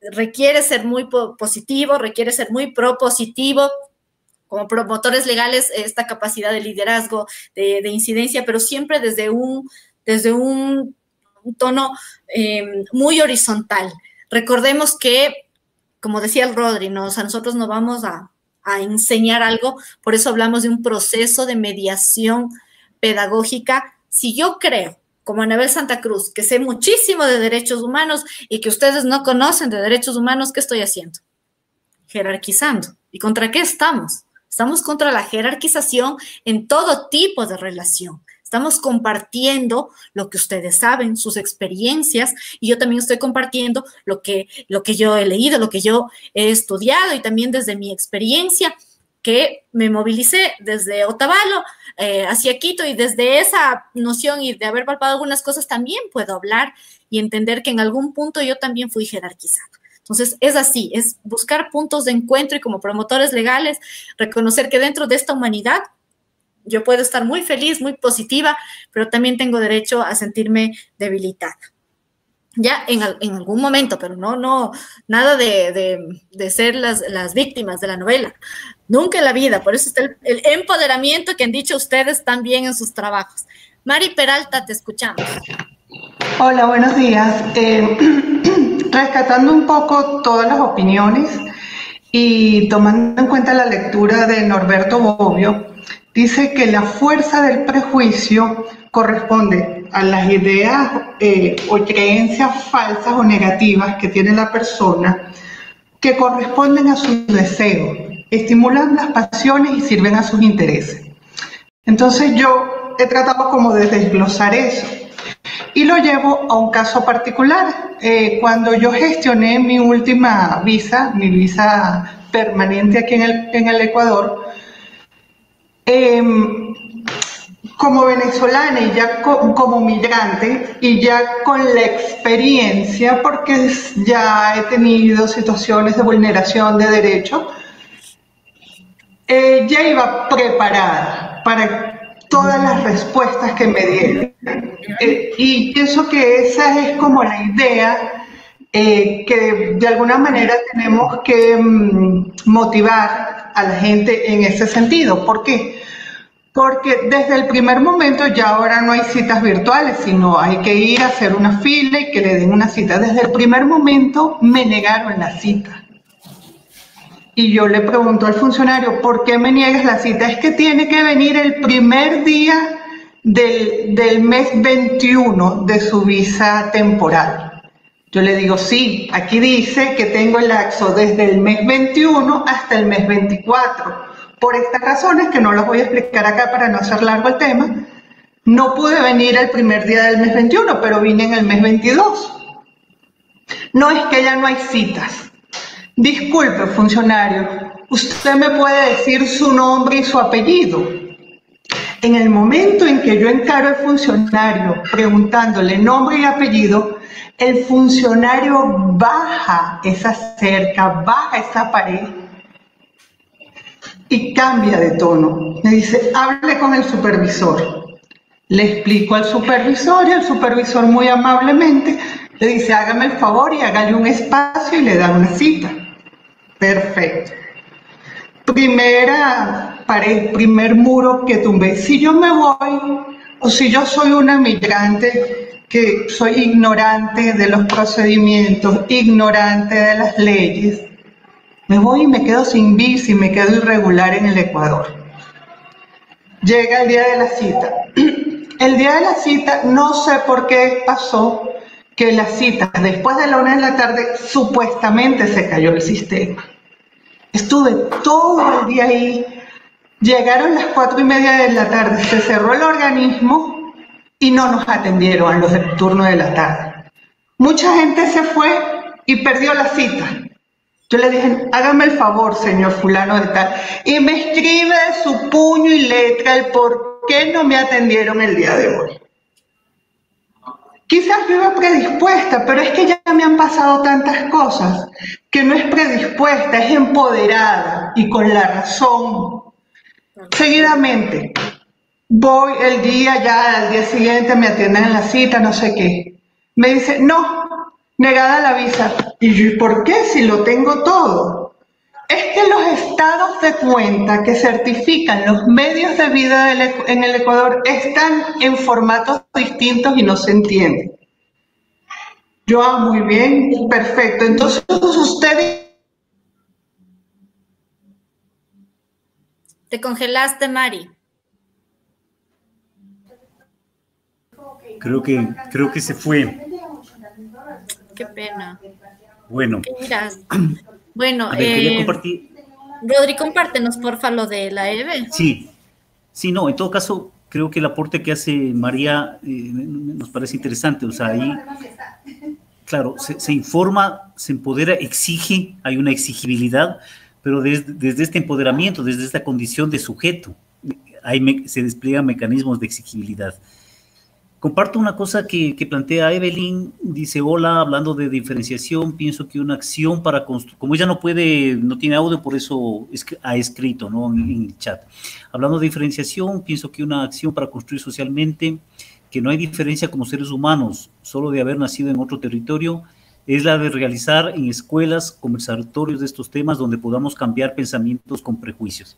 requiere ser muy positivo, requiere ser muy propositivo, como promotores legales esta capacidad de liderazgo, de, incidencia, pero siempre desde un, desde un, tono em, muy horizontal. Recordemos que, como decía el Rodri, a nosotros no vamos a, a enseñar algo, por eso hablamos de un proceso de mediación pedagógica. Si yo creo como Anabel Santa Cruz, que sé muchísimo de derechos humanos y que ustedes no conocen de derechos humanos, ¿qué estoy haciendo? Jerarquizando. ¿Y contra qué estamos? Estamos contra la jerarquización en todo tipo de relación. Estamos compartiendo lo que ustedes saben, sus experiencias, y yo también estoy compartiendo lo que, lo que yo he leído, lo que yo he estudiado y también desde mi experiencia que me movilicé desde Otavalo eh, hacia Quito y desde esa noción y de haber palpado algunas cosas también puedo hablar y entender que en algún punto yo también fui jerarquizado. Entonces, es así, es buscar puntos de encuentro y como promotores legales, reconocer que dentro de esta humanidad yo puedo estar muy feliz, muy positiva, pero también tengo derecho a sentirme debilitada. Ya en, algún momento, pero no, no, nada de, ser las, las, víctimas de la novela. Nunca en la vida. Por eso está el, empoderamiento que han dicho ustedes también en sus trabajos. Mari Peralta, te escuchamos. Hola, buenos días. Eh, rescatando un poco todas las opiniones y tomando en cuenta la lectura de Norberto Bobbio, dice que la fuerza del prejuicio corresponde a las ideas eh, o creencias falsas o negativas que tiene la persona que corresponden a su deseo, estimulan las pasiones y sirven a sus intereses. Entonces yo he tratado como de desglosar eso y lo llevo a un caso particular. Eh, cuando yo gestioné mi última visa, mi visa permanente aquí en el Ecuador, Em, como venezolana y ya como migrante y ya con la experiencia, porque ya he tenido situaciones de vulneración de derechos, eh, ya iba preparada para todas las respuestas que me dieron. Eh, y pienso que esa es como la idea eh, que de alguna manera tenemos que mm, motivar a la gente en ese sentido. ¿Por qué? Porque desde el primer momento ya ahora no hay citas virtuales, sino hay que ir a hacer una fila y que le den una cita. Desde el primer momento me negaron la cita. Y yo le pregunto al funcionario, ¿por qué me niegas la cita? Es que tiene que venir el primer día del, del mes 21 de su visa temporal. Yo le digo, sí, aquí dice que tengo el laxo desde el mes 21 hasta el mes 24 por estas razones, que no las voy a explicar acá para no hacer largo el tema, no pude venir el primer día del mes 21, pero vine en el mes 22. No es que ya no hay citas. Disculpe, funcionario, usted me puede decir su nombre y su apellido. En el momento en que yo encaro al funcionario preguntándole nombre y apellido, el funcionario baja esa cerca, baja esa pared y cambia de tono. Me dice, hable con el supervisor. Le explico al supervisor y el supervisor muy amablemente le dice, hágame el favor y hágale un espacio y le da una cita. Perfecto. Primera pared, primer muro que tumbé. Si yo me voy o si yo soy una migrante que soy ignorante de los procedimientos, ignorante de las leyes, me voy y me quedo sin bis y me quedo irregular en el Ecuador. Llega el día de la cita. El día de la cita, no sé por qué pasó que la cita, después de la una de la tarde, supuestamente se cayó el sistema. Estuve todo el día ahí. Llegaron las cuatro y media de la tarde, se cerró el organismo y no nos atendieron a los del turno de la tarde. Mucha gente se fue y perdió la cita. Yo le dije, hágame el favor, señor fulano de tal, y me escribe de su puño y letra el por qué no me atendieron el día de hoy. Quizás yo iba predispuesta, pero es que ya me han pasado tantas cosas que no es predispuesta, es empoderada y con la razón. Seguidamente, voy el día ya, al día siguiente me atienden en la cita, no sé qué. me dice, no, negada la visa. Y yo, ¿por qué si lo tengo todo? Es que los estados de cuenta que certifican los medios de vida en el Ecuador están en formatos distintos y no se entienden. Yo, ah, muy bien, perfecto. Entonces, usted... Te congelaste, Mari. Creo que, creo que se fue. Qué pena. Bueno. Bueno, eh, compartir. Rodri, compártenos, porfa, lo de la EVE. Sí, sí, no, en todo caso, creo que el aporte que hace María eh, nos parece interesante. O sea, ahí, claro, se, informa, se empodera, exige, hay una exigibilidad, pero desde, desde este empoderamiento, desde esta condición de sujeto, hay, se despliegan mecanismos de exigibilidad. Comparto una cosa que, plantea Evelyn, dice, hola, hablando de diferenciación, pienso que una acción para construir, como ella no puede, no tiene audio, por eso ha escrito ¿no? En, en, el chat. Hablando de diferenciación, pienso que una acción para construir socialmente, que no hay diferencia como seres humanos, solo de haber nacido en otro territorio, es la de realizar en escuelas conversatorios de estos temas donde podamos cambiar pensamientos con prejuicios.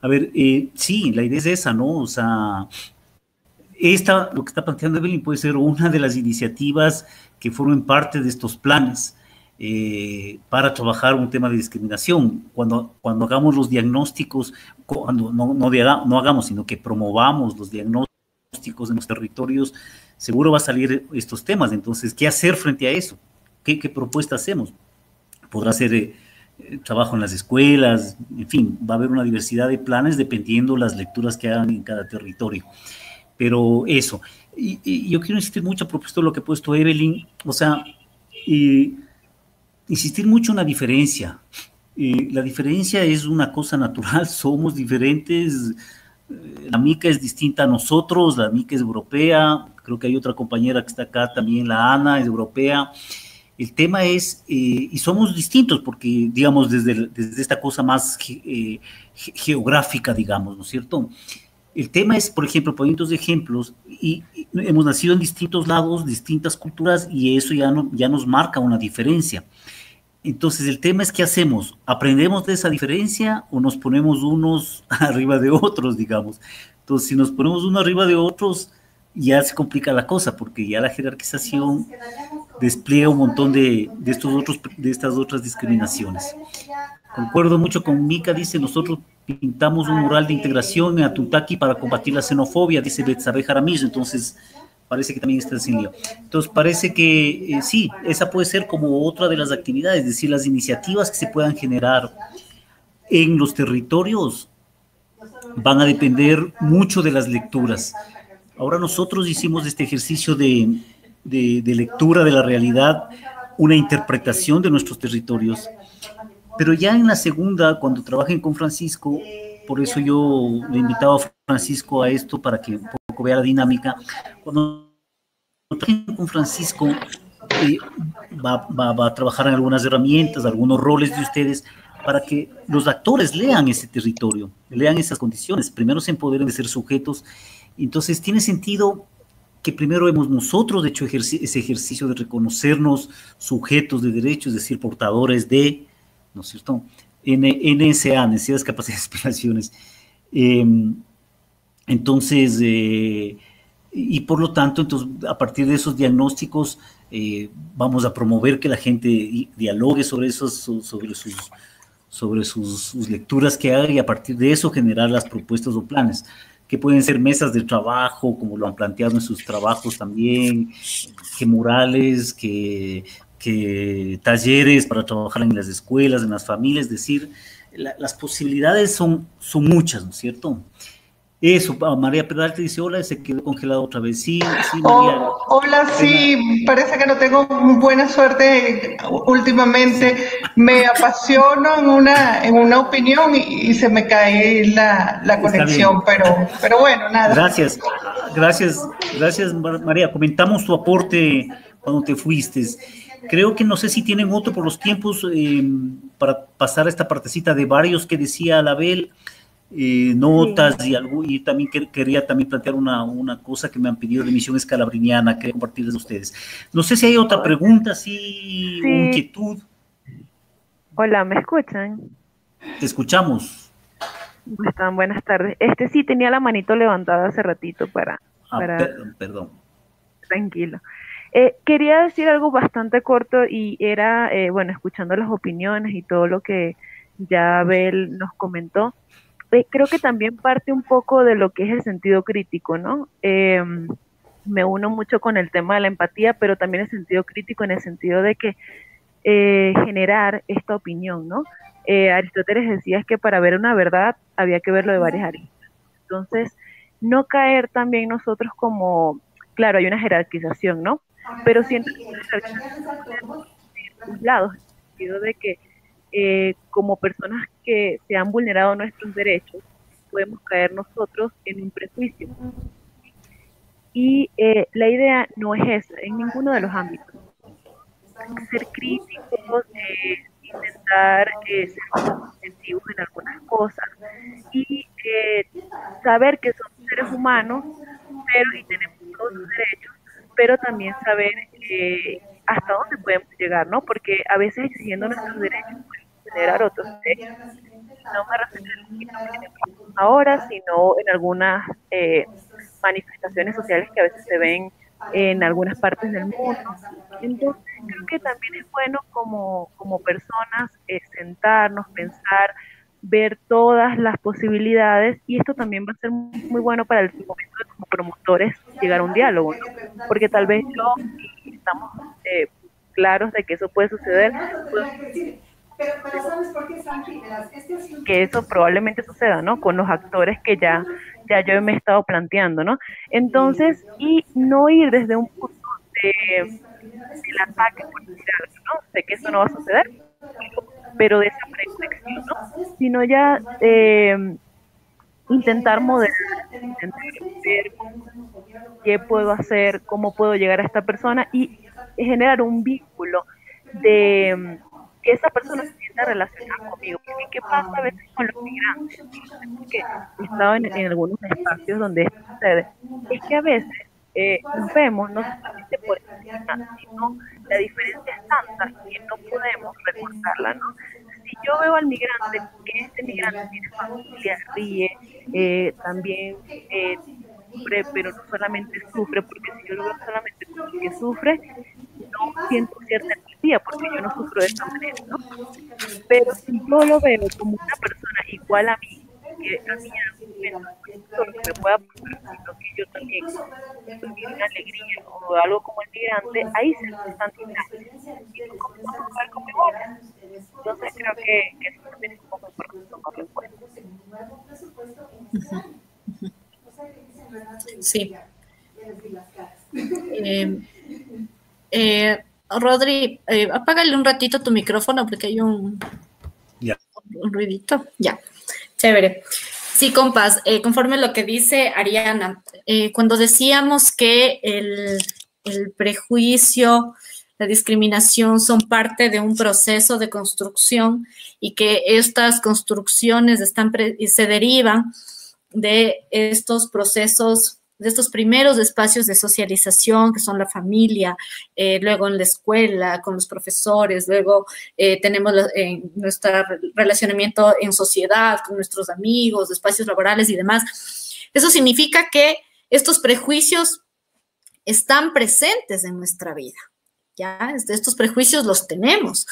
A ver, eh, sí, la idea es esa, ¿no? O sea, esta, lo que está planteando Evelyn puede ser una de las iniciativas que formen parte de estos planes eh, para trabajar un tema de discriminación. Cuando, cuando hagamos los diagnósticos, cuando no, no, no hagamos, sino que promovamos los diagnósticos en los territorios, seguro va a salir estos temas. Entonces, ¿qué hacer frente a eso? ¿Qué, propuesta hacemos? Podrá ser eh, trabajo en las escuelas, en fin, va a haber una diversidad de planes dependiendo las lecturas que hagan en cada territorio. Pero eso, y, yo quiero insistir mucho a propósito de lo que ha puesto Evelyn, o sea, insistir mucho en la diferencia. la diferencia es una cosa natural, somos diferentes, eh, la mica es distinta a nosotros, la mica es europea, creo que hay otra compañera que está acá también, la Ana, es europea. El tema es, eh, y somos distintos porque, digamos, desde, desde esta cosa más eh, geográfica, digamos, ¿no es cierto? El tema es, por ejemplo, poniendo de ejemplos, y, hemos nacido en distintos lados, distintas culturas, y eso ya, no, ya nos marca una diferencia. Entonces, el tema es qué hacemos. ¿Aprendemos de esa diferencia o nos ponemos unos arriba de otros, digamos? Entonces, si nos ponemos uno arriba de otros, ya se complica la cosa, porque ya la jerarquización despliega un montón de, de, estos otros, de estas otras discriminaciones. Concuerdo mucho con Mika, dice, nosotros pintamos un mural de integración en Atuntaki para combatir la xenofobia, dice Betsabe Jaramillo, entonces parece que también está sin lío. Entonces parece que eh, sí, esa puede ser como otra de las actividades, es decir, las iniciativas que se puedan generar en los territorios van a depender mucho de las lecturas. Ahora nosotros hicimos este ejercicio de, de lectura de la realidad, una interpretación de nuestros territorios pero ya en la segunda, cuando trabajen con Francisco, por eso yo le invitaba a Francisco a esto para que un poco vea la dinámica. Cuando trabajen con Francisco, eh, va, va, a trabajar en algunas herramientas, algunos roles de ustedes, para que los actores lean ese territorio, lean esas condiciones, primero se empoderen de ser sujetos. Entonces tiene sentido que primero hemos nosotros hecho ese ejercicio de reconocernos sujetos de derechos, es decir, portadores de, ¿no es cierto? NSA, necesidades, capacidades, aspiraciones. Em, entonces, eh, y por lo tanto, entonces, a partir de esos diagnósticos, eh, vamos a promover que la gente dialogue sobre, esos, sobre, sus, sobre sus, lecturas que haga y a partir de eso generar las propuestas o planes que pueden ser mesas de trabajo, como lo han planteado en sus trabajos también, que murales, que que talleres para trabajar en las escuelas, en las familias, es decir, las posibilidades son, son muchas, ¿no es cierto? Eso, ah, María Peralta dice, hola, se quedó congelado otra vez. Sí, sí, María. hola, sí, parece que no tengo buena suerte últimamente. Me apasiono en una, en una opinión y, se me cae la, la conexión, pero, pero bueno, nada. Gracias, gracias, gracias, María. Comentamos tu aporte cuando te fuiste. Creo que no sé si tienen otro por los tiempos eh, para pasar a esta partecita de varios que decía Label. eh, notas y algo, y también quería también plantear una, una, cosa que me han pedido de Misión Escalabriniana que compartirles a ustedes. No sé si hay otra pregunta, si inquietud. Hola, ¿me escuchan? Te escuchamos. Están buenas tardes. Este sí tenía la manito levantada hace ratito para... Ah, perdón, perdón. Tranquilo. Eh, quería decir algo bastante corto y era, eh, bueno, escuchando las opiniones y todo lo que ya Abel nos comentó, eh, creo que también parte un poco de lo que es el sentido crítico, ¿no? Em, me uno mucho con el tema de la empatía, pero también el sentido crítico en el sentido de que eh, generar esta opinión, ¿no? Eh, Aristóteles decía que para ver una verdad había que verlo de varias aristas. Entonces, no caer también nosotros como, claro, hay una jerarquización, ¿no? Pero siento que una jerarquización de un lado, en el sentido de que eh, como personas que se han vulnerado nuestros derechos, podemos caer nosotros en un prejuicio. Y eh, la idea no es esa, en ninguno de los ámbitos. Ser críticos, eh, intentar ser sensitivos en algunas cosas y saber que somos seres humanos pero y tenemos todos los derechos, pero también saber hasta dónde podemos llegar, ¿no? Porque a veces exigiendo nuestros derechos generar otros derechos. No me refiero a ahora, sino en algunas eh, manifestaciones sociales que a veces se ven en algunas partes del mundo. Entonces, creo que también es bueno como, como personas eh, sentarnos, pensar, ver todas las posibilidades y esto también va a ser muy, bueno para el momento de como promotores llegar a un diálogo, porque tal vez yo estamos eh, claros de que eso puede suceder, pero, ¿sabes por qué, este que eso probablemente suceda, ¿no? Con los actores que ya, ya yo me he estado planteando, ¿no? Entonces, y no ir desde un punto de, del ataque, ¿no? Sé que eso no va a suceder, pero de esa reflexión, ¿no? Sino ya eh, intentar modelar, intentar ver qué puedo hacer, cómo puedo llegar a esta persona y generar un vínculo de que esa persona se sienta relacionada conmigo. Porque ¿qué pasa a veces con los migrantes? Que he estado en, algunos espacios donde esto sucede. Es que a veces eh, nos vemos no solamente por encima, sino la diferencia es tanta que no podemos recortarla, ¿no? Si yo veo al migrante, que este migrante tiene familia, ríe, eh, también eh, sufre, pero no solamente sufre, porque si yo lo veo solamente porque sufre, no siento cierta empatía porque yo no sufro de esta manera, ¿no? Pero si yo lo veo como una persona igual a mí, que a mí en algún momento me pueda aportar, sino que yo también tuve una alegría o algo como el migrante, ahí se nos están y no como jugar como igual. Entonces creo que, que eso también un poco importante tomarlo en cuenta. Sí. Eh, eh, Rodri, eh, apágale un ratito tu micrófono porque hay un, un ruidito. Ya, chévere. Sí, compas, eh, conforme lo que dice Ariana, cuando decíamos que el, el, prejuicio, la discriminación son parte de un proceso de construcción y que estas construcciones están se derivan de estos procesos de estos primeros espacios de socialización, que son la familia, eh, luego en la escuela, con los profesores, luego eh, tenemos nuestro relacionamiento en sociedad, con nuestros amigos, espacios laborales y demás. Eso significa que estos prejuicios están presentes en nuestra vida. ¿ya? Estos prejuicios los tenemos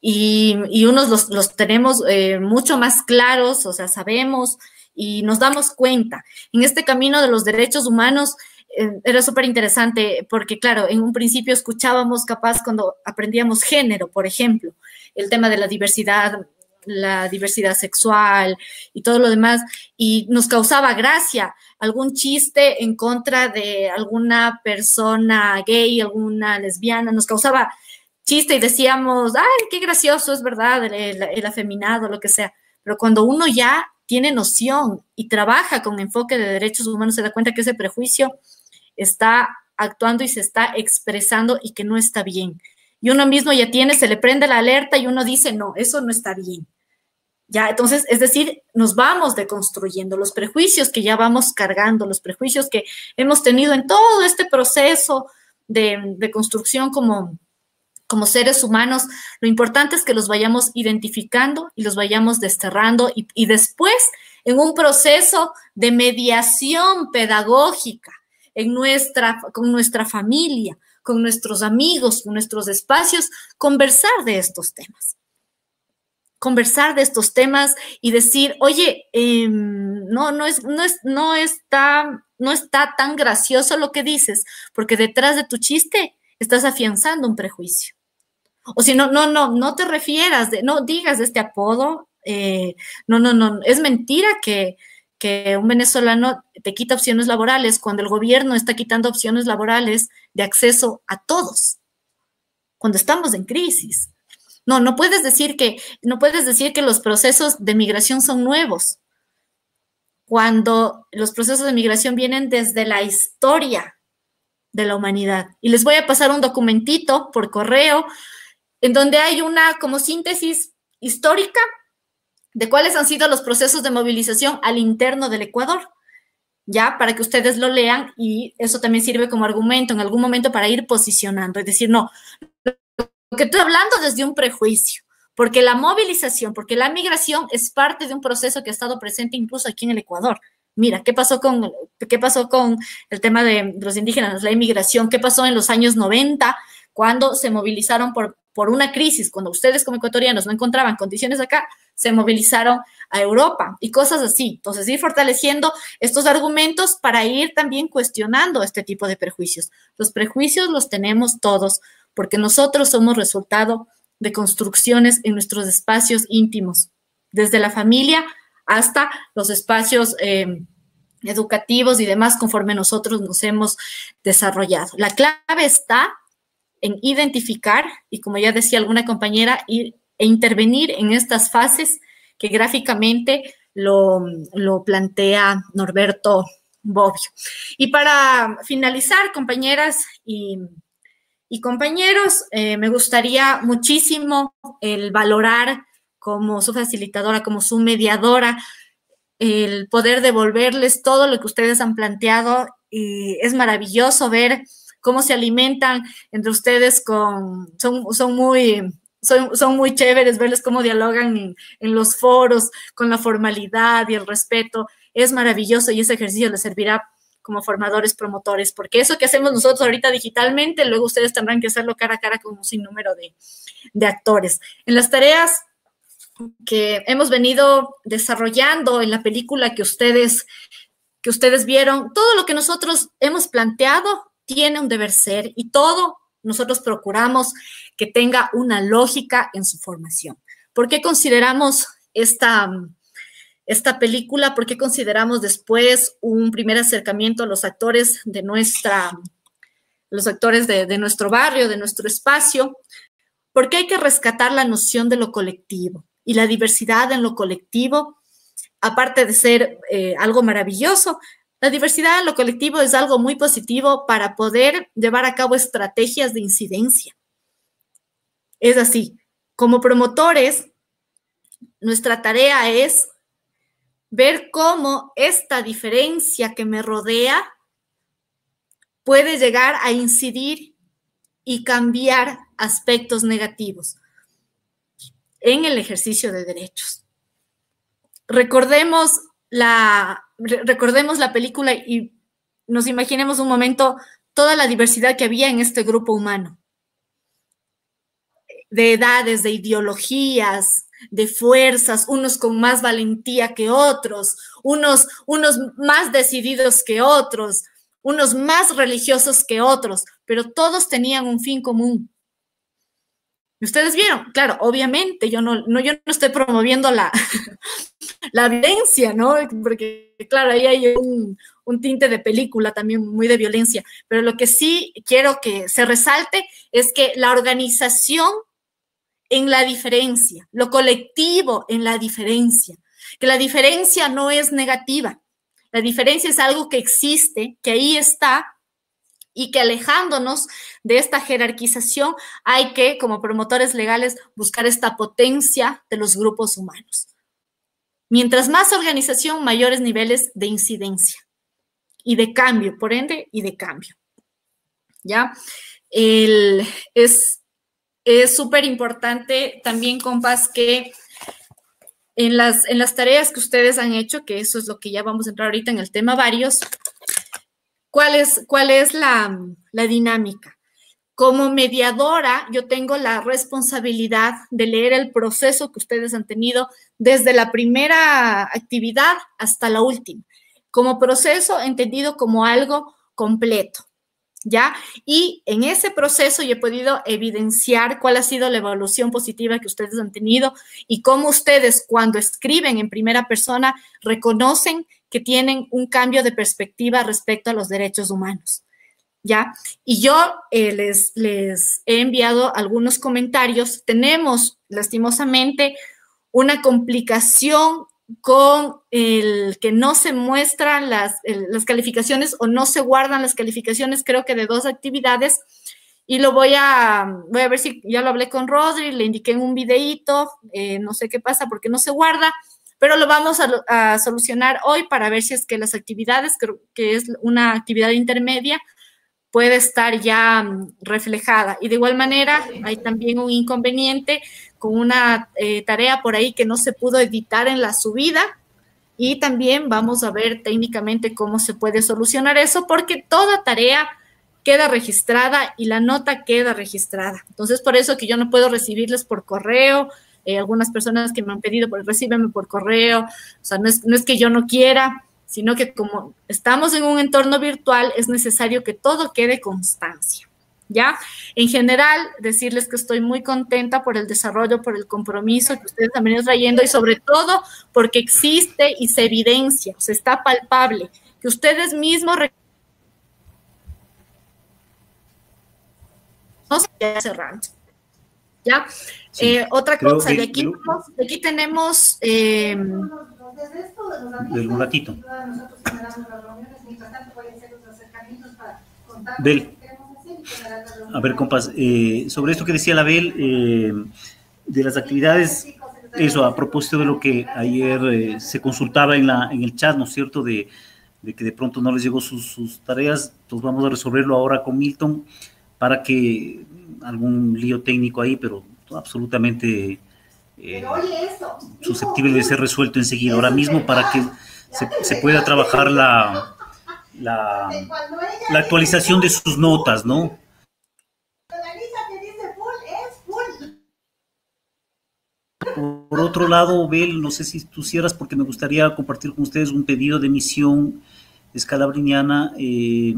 y, unos los, los tenemos eh, mucho más claros, o sea, sabemos y nos damos cuenta. En este camino de los derechos humanos eh, era súper interesante porque, claro, en un principio escuchábamos capaz cuando aprendíamos género, por ejemplo, el tema de la diversidad la diversidad sexual y todo lo demás, y nos causaba gracia algún chiste en contra de alguna persona gay, alguna lesbiana, nos causaba chiste y decíamos, ay, qué gracioso, es verdad, el, el afeminado, lo que sea. Pero cuando uno ya tiene noción y trabaja con enfoque de derechos humanos, se da cuenta que ese prejuicio está actuando y se está expresando y que no está bien. Y uno mismo ya tiene, se le prende la alerta y uno dice, no, eso no está bien. Ya, entonces, es decir, nos vamos deconstruyendo los prejuicios que ya vamos cargando, los prejuicios que hemos tenido en todo este proceso de, construcción como, como seres humanos. Lo importante es que los vayamos identificando y los vayamos desterrando y, después en un proceso de mediación pedagógica en nuestra, con nuestra familia, con nuestros amigos, con nuestros espacios, conversar de estos temas conversar de estos temas y decir, oye, em, no, no, es, no, es, no, está, no está tan gracioso lo que dices, porque detrás de tu chiste estás afianzando un prejuicio. O si no, no, no, no te refieras, de, no digas este apodo. Eh, no, no, no, es mentira que, que un venezolano te quita opciones laborales cuando el gobierno está quitando opciones laborales de acceso a todos, cuando estamos en crisis. No, no puedes decir que, no puedes decir que los procesos de migración son nuevos. Cuando los procesos de migración vienen desde la historia de la humanidad. Y les voy a pasar un documentito por correo en donde hay una como síntesis histórica de cuáles han sido los procesos de movilización al interno del Ecuador, ya para que ustedes lo lean y eso también sirve como argumento en algún momento para ir posicionando, es decir, no, que estoy hablando desde un prejuicio, porque la movilización, porque la migración es parte de un proceso que ha estado presente incluso aquí en el Ecuador. Mira, ¿qué pasó con, qué pasó con el tema de los indígenas, la inmigración? ¿Qué pasó en los años 90 cuando se movilizaron por, por una crisis? Cuando ustedes como ecuatorianos no encontraban condiciones acá, se movilizaron a Europa y cosas así. Entonces, ir fortaleciendo estos argumentos para ir también cuestionando este tipo de prejuicios. Los prejuicios los tenemos todos porque nosotros somos resultado de construcciones en nuestros espacios íntimos, desde la familia hasta los espacios eh, educativos y demás conforme nosotros nos hemos desarrollado. La clave está en identificar y, como ya decía alguna compañera, ir, e intervenir en estas fases que gráficamente lo, lo plantea Norberto Bobbio. Y para finalizar, compañeras y y compañeros, eh, me gustaría muchísimo el valorar como su facilitadora, como su mediadora, el poder devolverles todo lo que ustedes han planteado. Y es maravilloso ver cómo se alimentan entre ustedes con, son, son muy, son, son, muy chéveres verles cómo dialogan en, en, los foros con la formalidad y el respeto. Es maravilloso y ese ejercicio les servirá como formadores, promotores, porque eso que hacemos nosotros ahorita digitalmente, luego ustedes tendrán que hacerlo cara a cara con un sinnúmero de, de actores. En las tareas que hemos venido desarrollando en la película que ustedes, que ustedes vieron, todo lo que nosotros hemos planteado tiene un deber ser y todo nosotros procuramos que tenga una lógica en su formación. ¿Por qué consideramos esta, esta película porque consideramos después un primer acercamiento a los actores de nuestra, los actores de, nuestro barrio, de nuestro espacio, porque hay que rescatar la noción de lo colectivo y la diversidad en lo colectivo, aparte de ser eh, algo maravilloso, la diversidad en lo colectivo es algo muy positivo para poder llevar a cabo estrategias de incidencia. Es así, como promotores, nuestra tarea es ver cómo esta diferencia que me rodea puede llegar a incidir y cambiar aspectos negativos en el ejercicio de derechos. Recordemos la, recordemos la película y nos imaginemos un momento toda la diversidad que había en este grupo humano, de edades, de ideologías, de fuerzas, unos con más valentía que otros, unos, unos más decididos que otros, unos más religiosos que otros, pero todos tenían un fin común. Y ustedes vieron, claro, obviamente yo no, no, yo no estoy promoviendo la, la violencia, ¿no? Porque, claro, ahí hay un, un tinte de película también muy de violencia, pero lo que sí quiero que se resalte es que la organización en la diferencia, lo colectivo en la diferencia, que la diferencia no es negativa, la diferencia es algo que existe, que ahí está y que alejándonos de esta jerarquización hay que, como promotores legales, buscar esta potencia de los grupos humanos. Mientras más organización, mayores niveles de incidencia y de cambio, por ende, y de cambio. ¿Ya? es súper importante también, compas, que en las, en las tareas que ustedes han hecho, que eso es lo que ya vamos a entrar ahorita en el tema varios, ¿cuál es, cuál es la, la dinámica? Como mediadora, yo tengo la responsabilidad de leer el proceso que ustedes han tenido desde la primera actividad hasta la última, como proceso entendido como algo completo. ¿Ya? Y en ese proceso yo he podido evidenciar cuál ha sido la evolución positiva que ustedes han tenido y cómo ustedes cuando escriben en primera persona reconocen que tienen un cambio de perspectiva respecto a los derechos humanos. ¿Ya? Y yo eh, les, les he enviado algunos comentarios. Tenemos, lastimosamente, una complicación con el que no se muestran las, las, calificaciones o no se guardan las calificaciones, creo que de dos actividades. Y lo voy a, voy a ver si ya lo hablé con Rodri, le indiqué en un videíto, eh, no sé qué pasa porque no se guarda, pero lo vamos a, a, solucionar hoy para ver si es que las actividades, creo que es una actividad intermedia, puede estar ya mm, reflejada. Y de igual manera, hay también un inconveniente con una eh, tarea por ahí que no se pudo editar en la subida. Y también vamos a ver técnicamente cómo se puede solucionar eso, porque toda tarea queda registrada y la nota queda registrada. Entonces, por eso que yo no puedo recibirles por correo. Eh, algunas personas que me han pedido, pues recíbeme por correo. O sea, no es, no es que yo no quiera, sino que como estamos en un entorno virtual, es necesario que todo quede constancia. ¿Ya? En general, decirles que estoy muy contenta por el desarrollo, por el compromiso que ustedes también están trayendo y sobre todo porque existe y se evidencia, se está palpable, que ustedes mismos no se cerrando. ¿Ya? Eh, otra cosa, de aquí, aquí tenemos... Eh, del ratito. Del a ver, compas, eh, sobre esto que decía la Bel, eh, de las actividades, eso, a propósito de lo que ayer eh, se consultaba en, la, en el chat, ¿no es cierto?, de, que de pronto no les llegó sus, tareas, entonces vamos a resolverlo ahora con Milton para que algún lío técnico ahí, pero absolutamente susceptible de ser resuelto enseguida, ahora mismo para que se, se pueda trabajar la, la, la actualización de sus notas, ¿no? Por otro lado, Bel, no sé si tú cierras porque me gustaría compartir con ustedes un pedido de misión escalabriniana. Eh,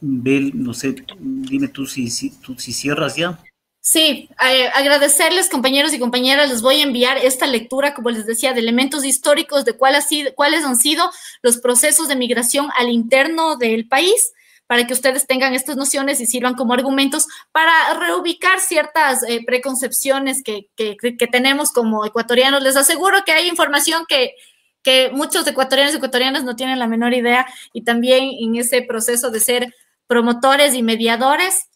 Bel, no sé, dime tú si, si, tú si cierras ya. Sí, eh, agradecerles compañeros y compañeras, les voy a enviar esta lectura, como les decía, de elementos históricos de cuáles han sido los procesos de migración al interno del país para que ustedes tengan estas nociones y sirvan como argumentos para reubicar ciertas eh, preconcepciones que, tenemos como ecuatorianos. Les aseguro que hay información que, que muchos ecuatorianos y ecuatorianas no tienen la menor idea y también en ese proceso de ser promotores y mediadores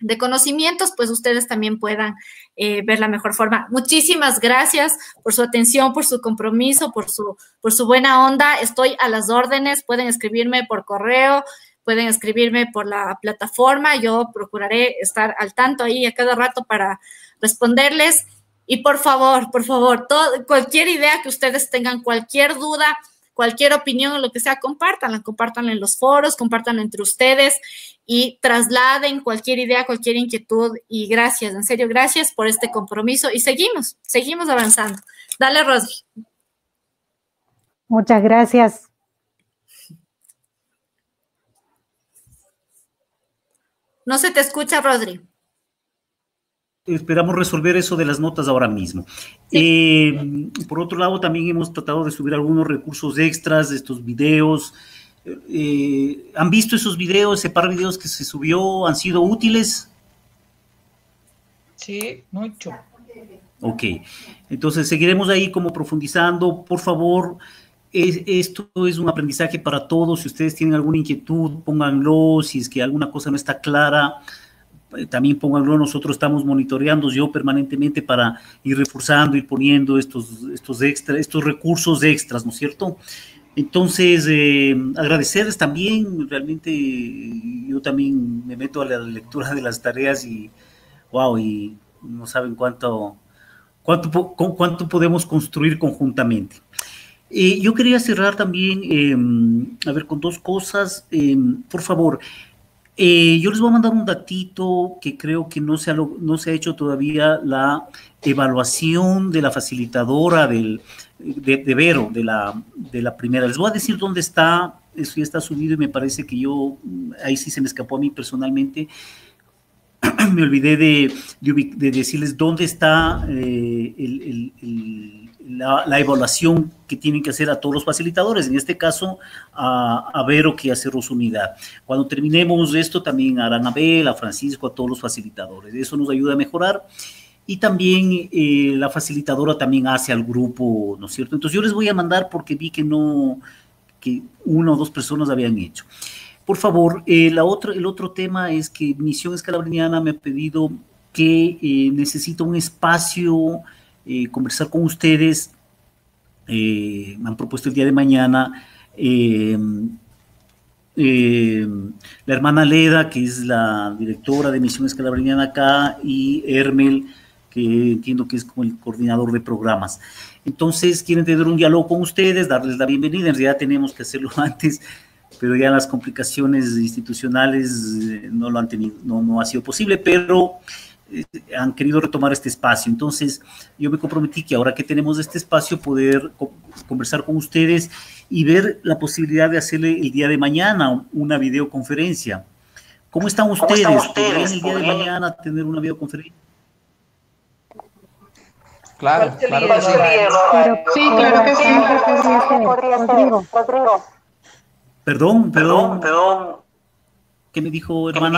de conocimientos, pues ustedes también puedan eh, ver la mejor forma. Muchísimas gracias por su atención, por su compromiso, por su, por su buena onda. Estoy a las órdenes. Pueden escribirme por correo, pueden escribirme por la plataforma. Yo procuraré estar al tanto ahí a cada rato para responderles. Y por favor, por favor, todo, cualquier idea que ustedes tengan, cualquier duda, cualquier opinión o lo que sea, compártanla, compártanla en los foros, compártanla entre ustedes y trasladen cualquier idea, cualquier inquietud. Y gracias, en serio, gracias por este compromiso y seguimos, seguimos avanzando. Dale, Rodri. Muchas gracias. No se te escucha, Rodri esperamos resolver eso de las notas ahora mismo. Eh, por otro lado, también hemos tratado de subir algunos recursos extras de estos videos. Eh, ¿Han visto esos videos, ese par de videos que se subió? ¿Han sido útiles? Sí, mucho. Ok, entonces seguiremos ahí como profundizando. Por favor, esto es un aprendizaje para todos. Si ustedes tienen alguna inquietud, pónganlo. Si es que alguna cosa no está clara, eh, también pónganlo, nosotros estamos monitoreando yo permanentemente para ir reforzando, ir poniendo estos, estos, extra, estos recursos extras, ¿no es cierto? Entonces, eh, agradecerles también, realmente yo también me meto a la lectura de las tareas y, wow, y no saben cuánto, cuánto, cuánto podemos construir conjuntamente. Eh, yo quería cerrar también, em, a ver, con dos cosas. Em, por favor, eh, yo les voy a mandar un datito que creo que no se ha, no se ha hecho todavía la evaluación de la facilitadora del, de, Vero, de la, de la primera. Les voy a decir dónde está, eso ya está subido y me parece que yo, ahí sí se me escapó a mí personalmente, me olvidé de, de, decirles dónde está eh, el la, evaluación que tienen que hacer a todos los facilitadores, en este caso a, a Vero que hace Unidad. Cuando terminemos esto también harán a Abel, a Francisco, a todos los facilitadores. Eso nos ayuda a mejorar. Y también eh, la facilitadora también hace al grupo, ¿no es cierto? Entonces yo les voy a mandar porque vi que no, que una o dos personas habían hecho. Por favor, eh, la otra, el otro tema es que Misión Escalabriniana me ha pedido que eh, necesita un espacio eh, conversar con ustedes. Eh, me han propuesto el día de mañana eh, la hermana Leda, que es la directora de Misión Escalabriniana acá, y Hermel, que entiendo que es como el coordinador de programas. Entonces, quieren tener un diálogo con ustedes, darles la bienvenida. En realidad tenemos que hacerlo antes, pero ya las complicaciones institucionales no lo han tenido, no, no ha sido posible, pero eh, han querido retomar este espacio. Entonces, yo me comprometí que ahora que tenemos este espacio, poder conversar con ustedes y ver la posibilidad de hacerle el día de mañana una videoconferencia. ¿Cómo están ustedes? ¿Cómo ustedes? el día de mañana tener una videoconferencia? Claro, claro que sí. Sí, claro que sí. Perdón, perdón, perdón. ¿Qué me dijo hermana?